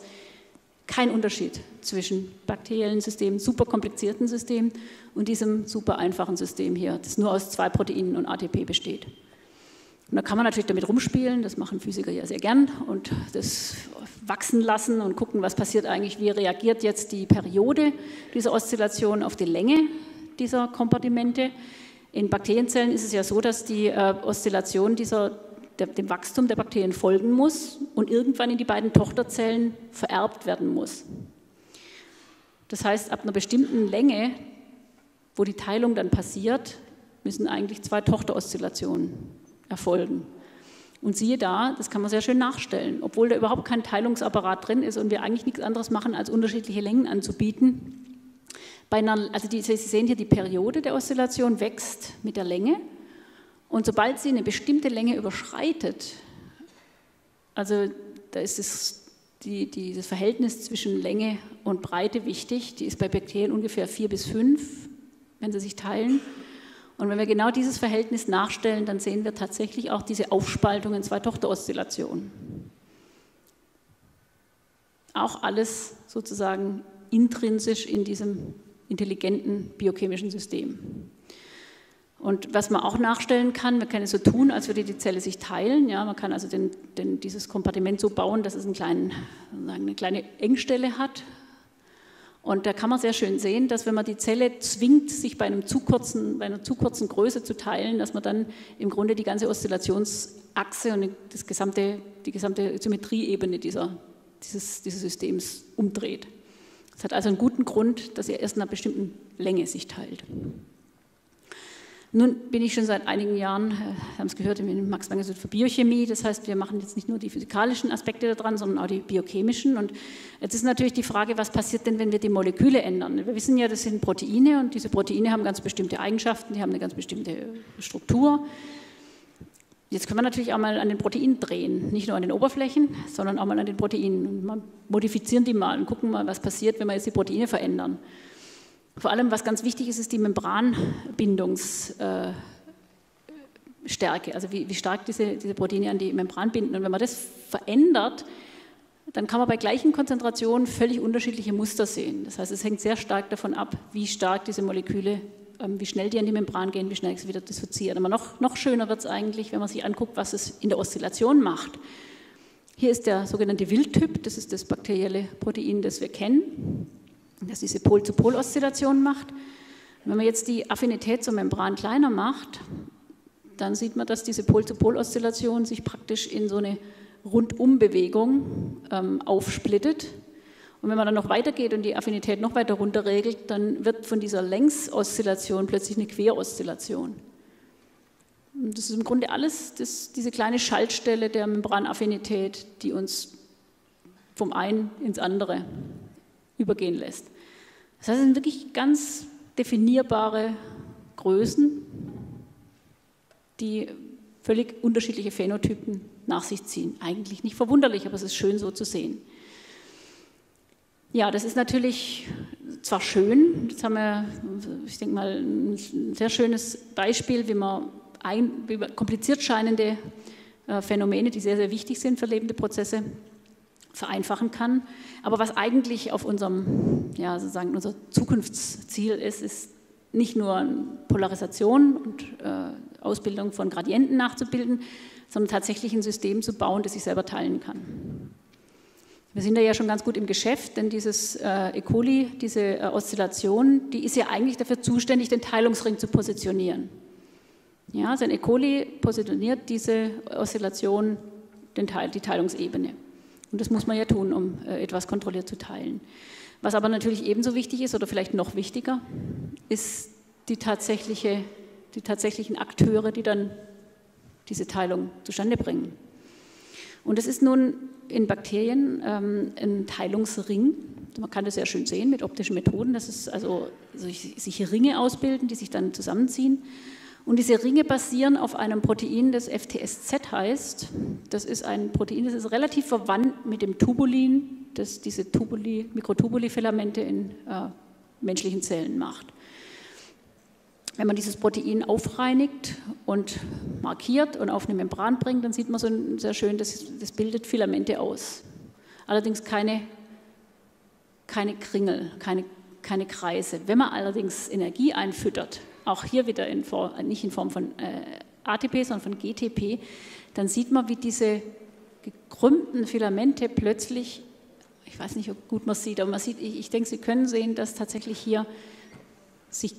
kein Unterschied zwischen bakteriellen Systemen, super komplizierten Systemen und diesem super einfachen System hier, das nur aus zwei Proteinen und ATP besteht. Und da kann man natürlich damit rumspielen, das machen Physiker ja sehr gern und das wachsen lassen und gucken, was passiert eigentlich, wie reagiert jetzt die Periode dieser Oszillation auf die Länge dieser Kompartimente. In Bakterienzellen ist es ja so, dass die äh, Oszillation dieser, der, dem Wachstum der Bakterien folgen muss und irgendwann in die beiden Tochterzellen vererbt werden muss. Das heißt, ab einer bestimmten Länge, wo die Teilung dann passiert, müssen eigentlich zwei Tochteroszillationen erfolgen. Und siehe da, das kann man sehr schön nachstellen, obwohl da überhaupt kein Teilungsapparat drin ist und wir eigentlich nichts anderes machen, als unterschiedliche Längen anzubieten. Einer, also die, Sie sehen hier, die Periode der Oszillation wächst mit der Länge und sobald sie eine bestimmte Länge überschreitet, also da ist es die, die, Verhältnis zwischen Länge und Breite wichtig, die ist bei Bakterien ungefähr 4 bis 5, wenn sie sich teilen. Und wenn wir genau dieses Verhältnis nachstellen, dann sehen wir tatsächlich auch diese Aufspaltung in zwei Tochteroszillationen. Auch alles sozusagen intrinsisch in diesem intelligenten biochemischen System. Und was man auch nachstellen kann, man kann es so tun, als würde die Zelle sich teilen. Ja, man kann also den, den, dieses Kompartiment so bauen, dass es einen kleinen, eine kleine Engstelle hat, und da kann man sehr schön sehen, dass wenn man die Zelle zwingt, sich bei, einem zu kurzen, bei einer zu kurzen Größe zu teilen, dass man dann im Grunde die ganze Oszillationsachse und das gesamte, die gesamte Symmetrieebene dieser, dieses, dieses Systems umdreht. Das hat also einen guten Grund, dass er erst in einer bestimmten Länge sich teilt. Nun bin ich schon seit einigen Jahren, äh, haben es gehört, im Max-Planck-Institut für Biochemie. Das heißt, wir machen jetzt nicht nur die physikalischen Aspekte daran, sondern auch die biochemischen. Und jetzt ist natürlich die Frage, was passiert denn, wenn wir die Moleküle ändern? Wir wissen ja, das sind Proteine und diese Proteine haben ganz bestimmte Eigenschaften, die haben eine ganz bestimmte Struktur. Jetzt können wir natürlich auch mal an den Proteinen drehen, nicht nur an den Oberflächen, sondern auch mal an den Proteinen. Und modifizieren die mal und gucken mal, was passiert, wenn wir jetzt die Proteine verändern. Vor allem, was ganz wichtig ist, ist die Membranbindungsstärke, also wie, wie stark diese, diese Proteine an die Membran binden. Und wenn man das verändert, dann kann man bei gleichen Konzentrationen völlig unterschiedliche Muster sehen. Das heißt, es hängt sehr stark davon ab, wie stark diese Moleküle, ähm, wie schnell die an die Membran gehen, wie schnell sie wieder dissoziieren. Aber noch, noch schöner wird es eigentlich, wenn man sich anguckt, was es in der Oszillation macht. Hier ist der sogenannte Wildtyp, das ist das bakterielle Protein, das wir kennen das diese Pol-zu-Pol-Oszillation macht. Wenn man jetzt die Affinität zur Membran kleiner macht, dann sieht man, dass diese Pol-zu-Pol-Oszillation sich praktisch in so eine Rundumbewegung ähm, aufsplittet Und wenn man dann noch weitergeht und die Affinität noch weiter runter regelt, dann wird von dieser Längsoszillation plötzlich eine Queroszillation. Und das ist im Grunde alles das, diese kleine Schaltstelle der Membranaffinität, die uns vom einen ins andere übergehen lässt. Das heißt, es sind wirklich ganz definierbare Größen, die völlig unterschiedliche Phänotypen nach sich ziehen. Eigentlich nicht verwunderlich, aber es ist schön so zu sehen. Ja, das ist natürlich zwar schön, jetzt haben wir, ich denke mal, ein sehr schönes Beispiel, wie man, ein, wie kompliziert scheinende äh, Phänomene, die sehr, sehr wichtig sind für lebende Prozesse, vereinfachen kann. Aber was eigentlich auf unserem, ja, sozusagen unser Zukunftsziel ist, ist nicht nur Polarisation und äh, Ausbildung von Gradienten nachzubilden, sondern tatsächlich ein System zu bauen, das sich selber teilen kann. Wir sind da ja schon ganz gut im Geschäft, denn dieses äh, E. coli, diese äh, Oszillation, die ist ja eigentlich dafür zuständig, den Teilungsring zu positionieren. Ja, sein also E. coli positioniert diese Oszillation, den Teil, die Teilungsebene. Und das muss man ja tun, um äh, etwas kontrolliert zu teilen. Was aber natürlich ebenso wichtig ist oder vielleicht noch wichtiger, ist die, tatsächliche, die tatsächlichen Akteure, die dann diese Teilung zustande bringen. Und es ist nun in Bakterien ähm, ein Teilungsring. Man kann das sehr schön sehen mit optischen Methoden. Das ist also sich Ringe ausbilden, die sich dann zusammenziehen. Und diese Ringe basieren auf einem Protein, das FTSZ heißt. Das ist ein Protein, das ist relativ verwandt mit dem Tubulin, das diese Tubuli, Mikrotubuli-Filamente in äh, menschlichen Zellen macht. Wenn man dieses Protein aufreinigt und markiert und auf eine Membran bringt, dann sieht man so sehr schön, das, das bildet Filamente aus. Allerdings keine, keine Kringel, keine, keine Kreise. Wenn man allerdings Energie einfüttert, auch hier wieder in Form, nicht in Form von äh, ATP, sondern von GTP, dann sieht man, wie diese gekrümmten Filamente plötzlich, ich weiß nicht, ob gut man sieht, aber man sieht, ich, ich denke, Sie können sehen, dass tatsächlich hier sich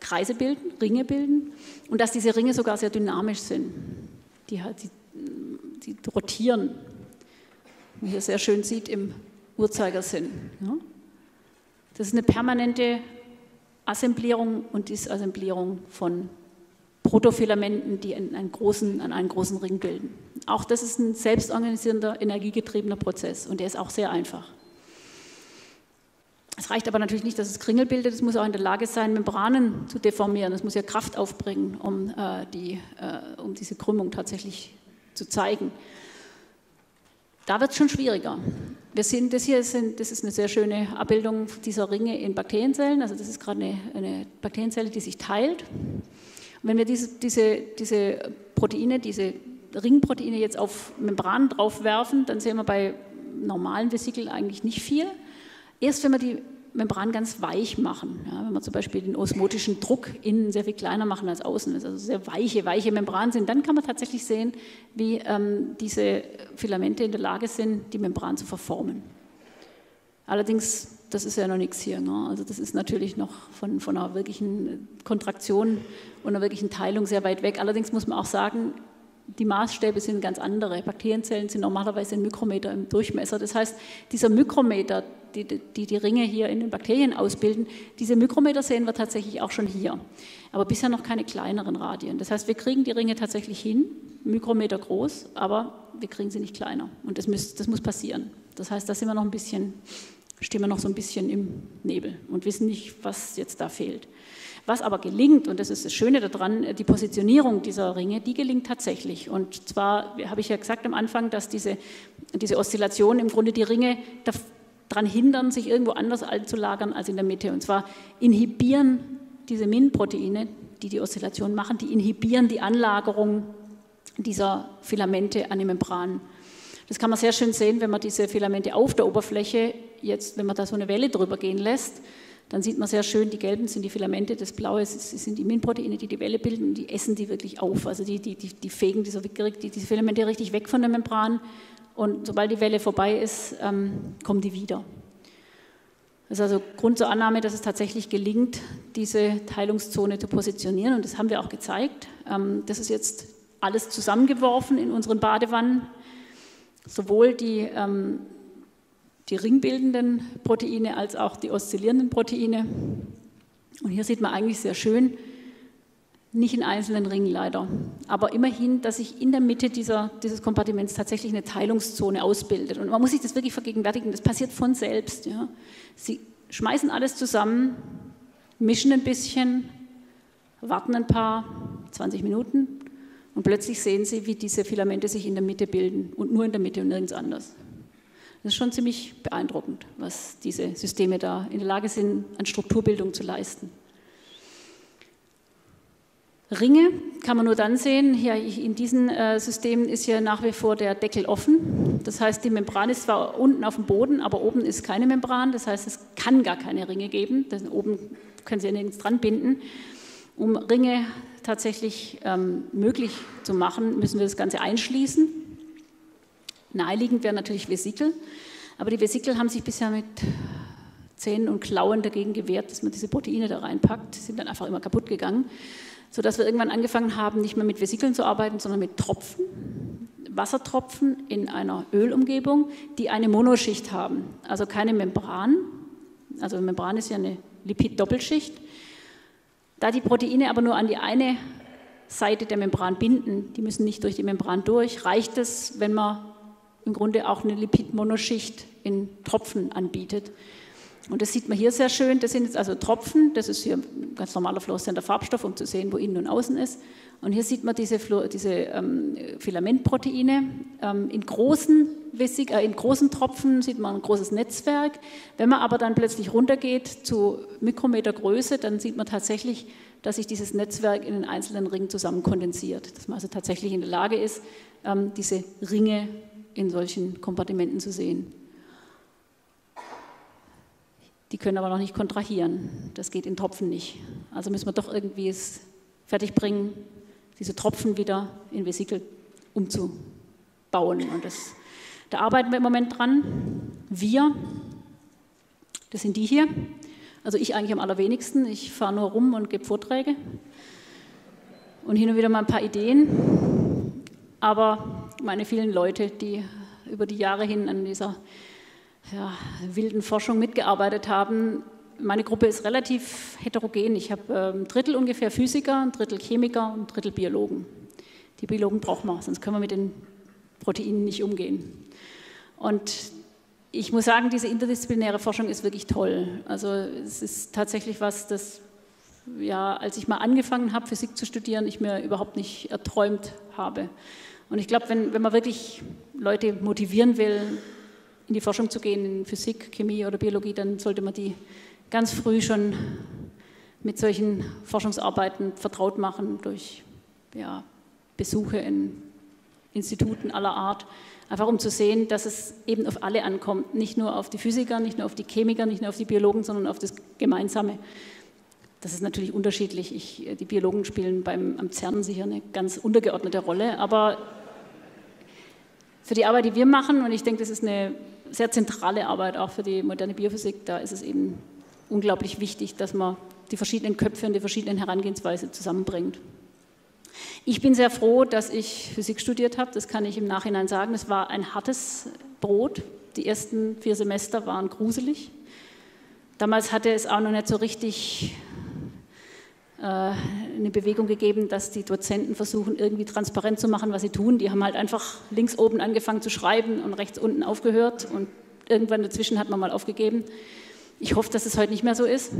Kreise bilden, Ringe bilden und dass diese Ringe sogar sehr dynamisch sind. Die, die, die rotieren, wie man hier sehr schön sieht im Uhrzeigersinn. Ja. Das ist eine permanente Assemblierung und Disassemblierung von Protofilamenten, die einen großen, an einen großen Ring bilden. Auch das ist ein selbstorganisierender, energiegetriebener Prozess und der ist auch sehr einfach. Es reicht aber natürlich nicht, dass es Kringel bildet, es muss auch in der Lage sein, Membranen zu deformieren. Es muss ja Kraft aufbringen, um, äh, die, äh, um diese Krümmung tatsächlich zu zeigen. Da wird es schon schwieriger. Wir sehen, das hier sind, das ist eine sehr schöne Abbildung dieser Ringe in Bakterienzellen. Also das ist gerade eine, eine Bakterienzelle, die sich teilt. Und wenn wir diese, diese, diese Proteine, diese Ringproteine jetzt auf Membranen draufwerfen, dann sehen wir bei normalen Vesikeln eigentlich nicht viel. Erst wenn wir die Membran ganz weich machen, ja, wenn wir zum Beispiel den osmotischen Druck innen sehr viel kleiner machen als außen, also sehr weiche, weiche Membran sind, dann kann man tatsächlich sehen, wie ähm, diese Filamente in der Lage sind, die Membran zu verformen. Allerdings, das ist ja noch nichts hier. Ne? Also das ist natürlich noch von, von einer wirklichen Kontraktion und einer wirklichen Teilung sehr weit weg. Allerdings muss man auch sagen, die Maßstäbe sind ganz andere. Bakterienzellen sind normalerweise ein Mikrometer im Durchmesser. Das heißt, dieser Mikrometer, die, die die Ringe hier in den Bakterien ausbilden, diese Mikrometer sehen wir tatsächlich auch schon hier. Aber bisher noch keine kleineren Radien. Das heißt, wir kriegen die Ringe tatsächlich hin, Mikrometer groß, aber wir kriegen sie nicht kleiner. Und das, muss, das muss passieren. Das heißt, da sind wir noch ein bisschen, stehen wir noch so ein bisschen im Nebel und wissen nicht, was jetzt da fehlt. Was aber gelingt, und das ist das Schöne daran, die Positionierung dieser Ringe, die gelingt tatsächlich. Und zwar habe ich ja gesagt am Anfang, dass diese, diese Oszillation im Grunde die Ringe daran hindern, sich irgendwo anders einzulagern als in der Mitte. Und zwar inhibieren diese MIN-Proteine, die die Oszillation machen, die inhibieren die Anlagerung dieser Filamente an den Membranen. Das kann man sehr schön sehen, wenn man diese Filamente auf der Oberfläche jetzt, wenn man da so eine Welle drüber gehen lässt, dann sieht man sehr schön, die gelben sind die Filamente, das blaue sind die Immunproteine, die die Welle bilden, die essen die wirklich auf. Also die, die, die, die fegen diese, die, diese Filamente richtig weg von der Membran und sobald die Welle vorbei ist, ähm, kommen die wieder. Das ist also Grund zur Annahme, dass es tatsächlich gelingt, diese Teilungszone zu positionieren und das haben wir auch gezeigt. Ähm, das ist jetzt alles zusammengeworfen in unseren Badewannen, sowohl die ähm, die ringbildenden Proteine als auch die oszillierenden Proteine. Und hier sieht man eigentlich sehr schön, nicht in einzelnen Ringen leider, aber immerhin, dass sich in der Mitte dieser, dieses Kompartiments tatsächlich eine Teilungszone ausbildet. Und man muss sich das wirklich vergegenwärtigen, das passiert von selbst. Ja. Sie schmeißen alles zusammen, mischen ein bisschen, warten ein paar, 20 Minuten und plötzlich sehen Sie, wie diese Filamente sich in der Mitte bilden und nur in der Mitte und nirgends anders. Das ist schon ziemlich beeindruckend, was diese Systeme da in der Lage sind, an Strukturbildung zu leisten. Ringe kann man nur dann sehen, hier in diesen äh, Systemen ist hier nach wie vor der Deckel offen. Das heißt, die Membran ist zwar unten auf dem Boden, aber oben ist keine Membran. Das heißt, es kann gar keine Ringe geben. Das, oben können Sie ja nirgends dran binden. Um Ringe tatsächlich ähm, möglich zu machen, müssen wir das Ganze einschließen. Naheliegend wäre natürlich Vesikel, aber die Vesikel haben sich bisher mit Zähnen und Klauen dagegen gewehrt, dass man diese Proteine da reinpackt. Die sind dann einfach immer kaputt gegangen, sodass wir irgendwann angefangen haben, nicht mehr mit Vesikeln zu arbeiten, sondern mit Tropfen, Wassertropfen in einer Ölumgebung, die eine Monoschicht haben, also keine Membran. Also Membran ist ja eine Lipid-Doppelschicht da die Proteine aber nur an die eine Seite der Membran binden, die müssen nicht durch die Membran durch, reicht es, wenn man im Grunde auch eine Lipidmonoschicht in Tropfen anbietet. Und das sieht man hier sehr schön. Das sind jetzt also Tropfen. Das ist hier ein ganz normaler fluoreszenter Farbstoff, um zu sehen, wo innen und außen ist. Und hier sieht man diese, diese ähm, Filamentproteine. Ähm, in, großen Wessig, äh, in großen Tropfen sieht man ein großes Netzwerk. Wenn man aber dann plötzlich runtergeht zu Mikrometergröße, dann sieht man tatsächlich, dass sich dieses Netzwerk in den einzelnen Ringen zusammen kondensiert. Dass man also tatsächlich in der Lage ist, ähm, diese Ringe in solchen Kompartimenten zu sehen. Die können aber noch nicht kontrahieren. Das geht in Tropfen nicht. Also müssen wir doch irgendwie es fertigbringen, diese Tropfen wieder in Vesikel umzubauen. Und das, da arbeiten wir im Moment dran. Wir, das sind die hier. Also ich eigentlich am allerwenigsten. Ich fahre nur rum und gebe Vorträge und hin und wieder mal ein paar Ideen. Aber meine vielen Leute, die über die Jahre hin an dieser ja, wilden Forschung mitgearbeitet haben. Meine Gruppe ist relativ heterogen. Ich habe ein ähm, Drittel ungefähr Physiker, ein Drittel Chemiker und ein Drittel Biologen. Die Biologen brauchen wir, sonst können wir mit den Proteinen nicht umgehen. Und ich muss sagen, diese interdisziplinäre Forschung ist wirklich toll. Also es ist tatsächlich was, das, ja, als ich mal angefangen habe, Physik zu studieren, ich mir überhaupt nicht erträumt habe. Und ich glaube, wenn, wenn man wirklich Leute motivieren will, in die Forschung zu gehen, in Physik, Chemie oder Biologie, dann sollte man die ganz früh schon mit solchen Forschungsarbeiten vertraut machen durch ja, Besuche in Instituten aller Art, einfach um zu sehen, dass es eben auf alle ankommt, nicht nur auf die Physiker, nicht nur auf die Chemiker, nicht nur auf die Biologen, sondern auf das Gemeinsame. Das ist natürlich unterschiedlich. Ich, die Biologen spielen beim, am CERN sicher eine ganz untergeordnete Rolle, aber für die Arbeit, die wir machen, und ich denke, das ist eine sehr zentrale Arbeit auch für die moderne Biophysik. Da ist es eben unglaublich wichtig, dass man die verschiedenen Köpfe und die verschiedenen Herangehensweisen zusammenbringt. Ich bin sehr froh, dass ich Physik studiert habe. Das kann ich im Nachhinein sagen. Es war ein hartes Brot. Die ersten vier Semester waren gruselig. Damals hatte es auch noch nicht so richtig äh, eine Bewegung gegeben, dass die Dozenten versuchen, irgendwie transparent zu machen, was sie tun. Die haben halt einfach links oben angefangen zu schreiben und rechts unten aufgehört und irgendwann dazwischen hat man mal aufgegeben. Ich hoffe, dass es heute nicht mehr so ist.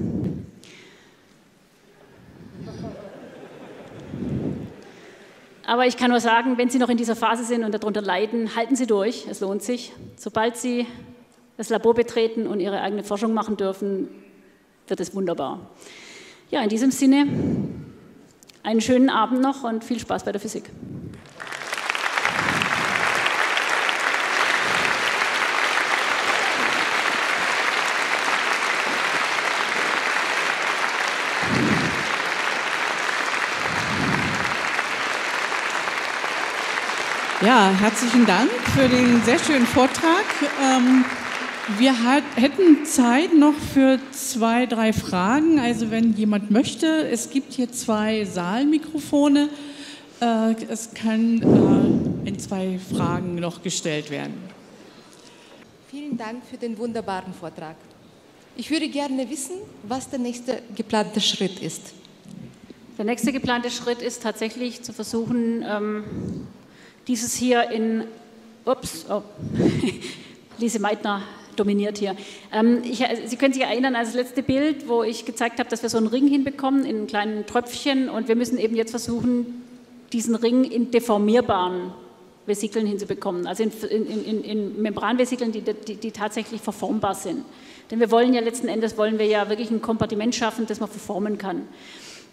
Aber ich kann nur sagen, wenn Sie noch in dieser Phase sind und darunter leiden, halten Sie durch, es lohnt sich. Sobald Sie das Labor betreten und Ihre eigene Forschung machen dürfen, wird es wunderbar. Ja, in diesem Sinne, einen schönen Abend noch und viel Spaß bei der Physik. Ja, herzlichen Dank für den sehr schönen Vortrag. Wir hat, hätten Zeit noch für zwei, drei Fragen. Also wenn jemand möchte, es gibt hier zwei Saalmikrofone. Äh, es kann äh, in zwei Fragen noch gestellt werden. Vielen Dank für den wunderbaren Vortrag. Ich würde gerne wissen, was der nächste geplante Schritt ist. Der nächste geplante Schritt ist tatsächlich zu versuchen, ähm, dieses hier in, ups, oh, Lise Meitner dominiert hier. Ähm, ich, Sie können sich erinnern an das letzte Bild, wo ich gezeigt habe, dass wir so einen Ring hinbekommen in kleinen Tröpfchen und wir müssen eben jetzt versuchen, diesen Ring in deformierbaren Vesikeln hinzubekommen, also in, in, in, in Membranvesikeln, die, die, die, tatsächlich verformbar sind. Denn wir wollen ja letzten Endes, wollen wir ja wirklich ein Kompartiment schaffen, das man verformen kann.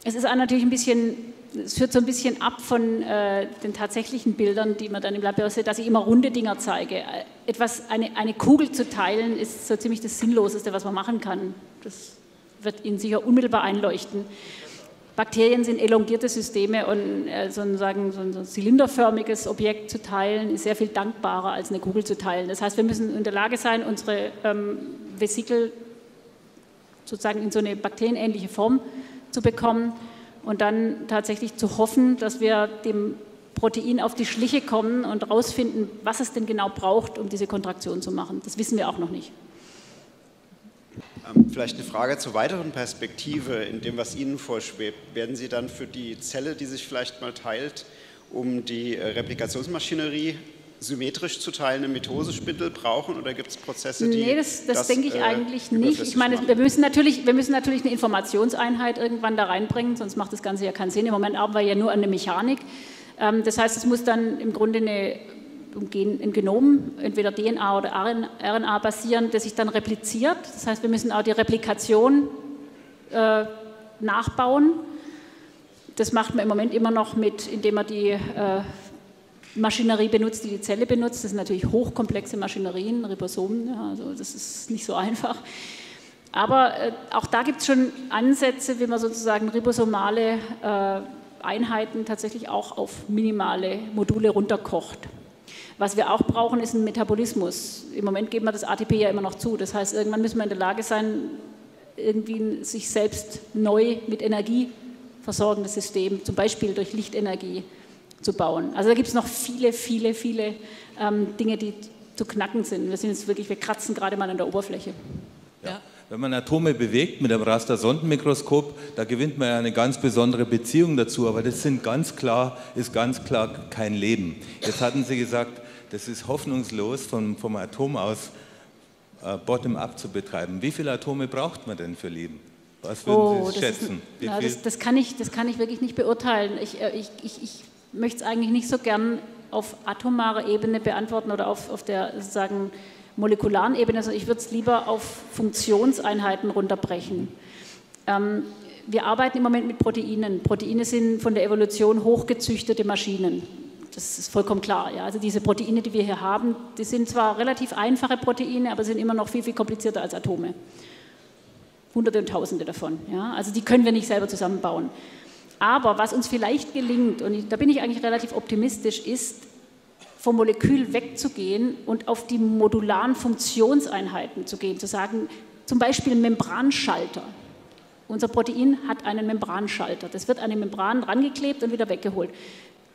Es ist natürlich ein bisschen, es führt so ein bisschen ab von äh, den tatsächlichen Bildern, die man dann im Labor sieht, dass ich immer runde Dinger zeige. Etwas, eine, eine Kugel zu teilen, ist so ziemlich das Sinnloseste, was man machen kann. Das wird Ihnen sicher unmittelbar einleuchten. Bakterien sind elongierte Systeme und äh, sozusagen so ein zylinderförmiges Objekt zu teilen ist sehr viel dankbarer als eine Kugel zu teilen. Das heißt, wir müssen in der Lage sein, unsere ähm, Vesikel sozusagen in so eine bakterienähnliche Form zu bekommen und dann tatsächlich zu hoffen, dass wir dem Protein auf die Schliche kommen und herausfinden, was es denn genau braucht, um diese Kontraktion zu machen. Das wissen wir auch noch nicht. Ähm, vielleicht eine Frage zur weiteren Perspektive in dem, was Ihnen vorschwebt. Werden Sie dann für die Zelle, die sich vielleicht mal teilt, um die äh, Replikationsmaschinerie symmetrisch zu teilende Mitosespindel brauchen oder gibt es Prozesse, die. Nee, das, das, das denke ich äh, eigentlich nicht. Ich meine, wir müssen, natürlich, wir müssen natürlich eine Informationseinheit irgendwann da reinbringen, sonst macht das Ganze ja keinen Sinn. Im Moment arbeiten wir ja nur an der Mechanik. Ähm, das heißt, es muss dann im Grunde eine ein Genom, entweder DNA oder RNA basieren, das sich dann repliziert. Das heißt, wir müssen auch die Replikation äh, nachbauen. Das macht man im Moment immer noch mit, indem man die äh, Maschinerie benutzt, die die Zelle benutzt. Das sind natürlich hochkomplexe Maschinerien, Ribosomen, ja, also das ist nicht so einfach. Aber äh, auch da gibt es schon Ansätze, wie man sozusagen ribosomale äh, Einheiten tatsächlich auch auf minimale Module runterkocht. Was wir auch brauchen, ist ein Metabolismus. Im Moment geben wir das ATP ja immer noch zu. Das heißt, irgendwann müssen wir in der Lage sein, irgendwie sich selbst neu mit Energie versorgendes System, zum Beispiel durch Lichtenergie, zu bauen. Also da gibt es noch viele, viele, viele ähm, Dinge, die zu knacken sind. Wir sind jetzt wirklich, wir kratzen gerade mal an der Oberfläche. Ja. Wenn man Atome bewegt mit einem Rastersondenmikroskop, da gewinnt man ja eine ganz besondere Beziehung dazu, aber das sind ganz klar, ist ganz klar kein Leben. Jetzt hatten Sie gesagt, das ist hoffnungslos vom, vom Atom aus äh, bottom-up zu betreiben. Wie viele Atome braucht man denn für Leben? Was würden oh, Sie schätzen? Ist, na, das, das, kann ich, das kann ich wirklich nicht beurteilen. Ich, äh, ich, ich, ich möchte es eigentlich nicht so gern auf atomarer Ebene beantworten oder auf, auf der sozusagen molekularen Ebene, sondern ich würde es lieber auf Funktionseinheiten runterbrechen. Ähm, wir arbeiten im Moment mit Proteinen. Proteine sind von der Evolution hochgezüchtete Maschinen. Das ist vollkommen klar. Ja. Also diese Proteine, die wir hier haben, die sind zwar relativ einfache Proteine, aber sind immer noch viel, viel komplizierter als Atome. Hunderte und Tausende davon. Ja. Also die können wir nicht selber zusammenbauen. Aber was uns vielleicht gelingt, und da bin ich eigentlich relativ optimistisch, ist, vom Molekül wegzugehen und auf die modularen Funktionseinheiten zu gehen, zu sagen, zum Beispiel Membranschalter. Unser Protein hat einen Membranschalter. Das wird an die Membran rangeklebt und wieder weggeholt.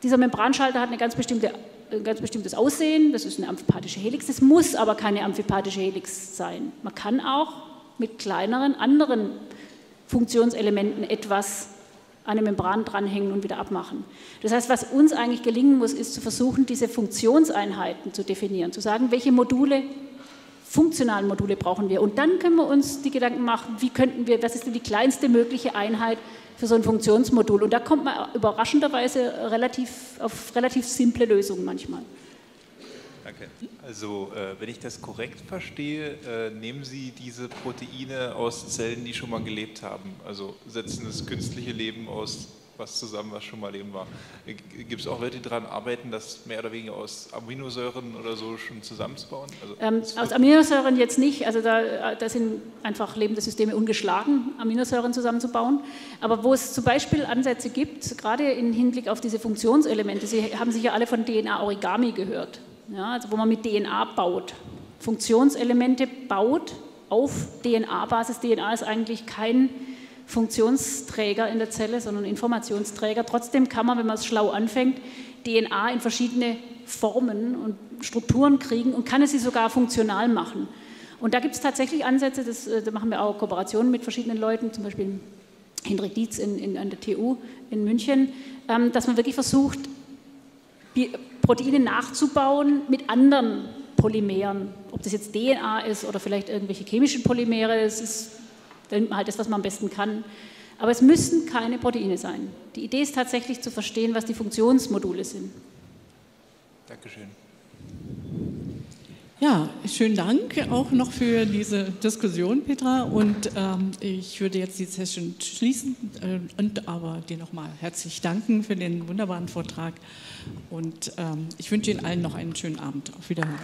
Dieser Membranschalter hat ganz bestimmte, ein ganz bestimmtes Aussehen, das ist eine amphipathische Helix, das muss aber keine amphipathische Helix sein. Man kann auch mit kleineren anderen Funktionselementen etwas eine Membran dranhängen und wieder abmachen. Das heißt, was uns eigentlich gelingen muss, ist zu versuchen, diese Funktionseinheiten zu definieren, zu sagen, welche Module, funktionalen Module brauchen wir. Und dann können wir uns die Gedanken machen, wie könnten wir, was ist denn die kleinste mögliche Einheit für so ein Funktionsmodul. Und da kommt man überraschenderweise relativ, auf relativ simple Lösungen manchmal. Danke. Also, äh, wenn ich das korrekt verstehe, äh, nehmen Sie diese Proteine aus Zellen, die schon mal gelebt haben. Also setzen das künstliche Leben aus was zusammen, was schon mal Leben war. Gibt es auch Leute, die daran arbeiten, das mehr oder weniger aus Aminosäuren oder so schon zusammenzubauen? Also, ähm, aus Aminosäuren jetzt nicht, also da, da, sind einfach lebende Systeme ungeschlagen, Aminosäuren zusammenzubauen. Aber wo es zum Beispiel Ansätze gibt, gerade im Hinblick auf diese Funktionselemente, Sie haben sicher alle von DNA-Origami gehört, ja, also wo man mit DNA baut, Funktionselemente baut auf DNA-Basis. DNA ist eigentlich kein Funktionsträger in der Zelle, sondern Informationsträger. Trotzdem kann man, wenn man es schlau anfängt, DNA in verschiedene formen und Strukturen kriegen und kann es sie sogar funktional machen. Und da gibt es tatsächlich Ansätze, das, äh, da machen wir auch Kooperationen mit verschiedenen Leuten, zum Beispiel Hendrik Dietz in, in, an der TU in München, ähm, dass man wirklich versucht, Proteine nachzubauen mit anderen Polymeren. Ob das jetzt DNA ist oder vielleicht irgendwelche chemischen Polymere, das ist halt das, was man am besten kann. Aber es müssen keine Proteine sein. Die Idee ist tatsächlich zu verstehen, was die Funktionsmodule sind. Dankeschön. Ja, schönen Dank auch noch für diese Diskussion, Petra. Und ähm, ich würde jetzt die Session schließen äh, und aber dir nochmal herzlich danken für den wunderbaren Vortrag. Und ähm, ich wünsche Ihnen allen noch einen schönen Abend. Auf Wiederhören.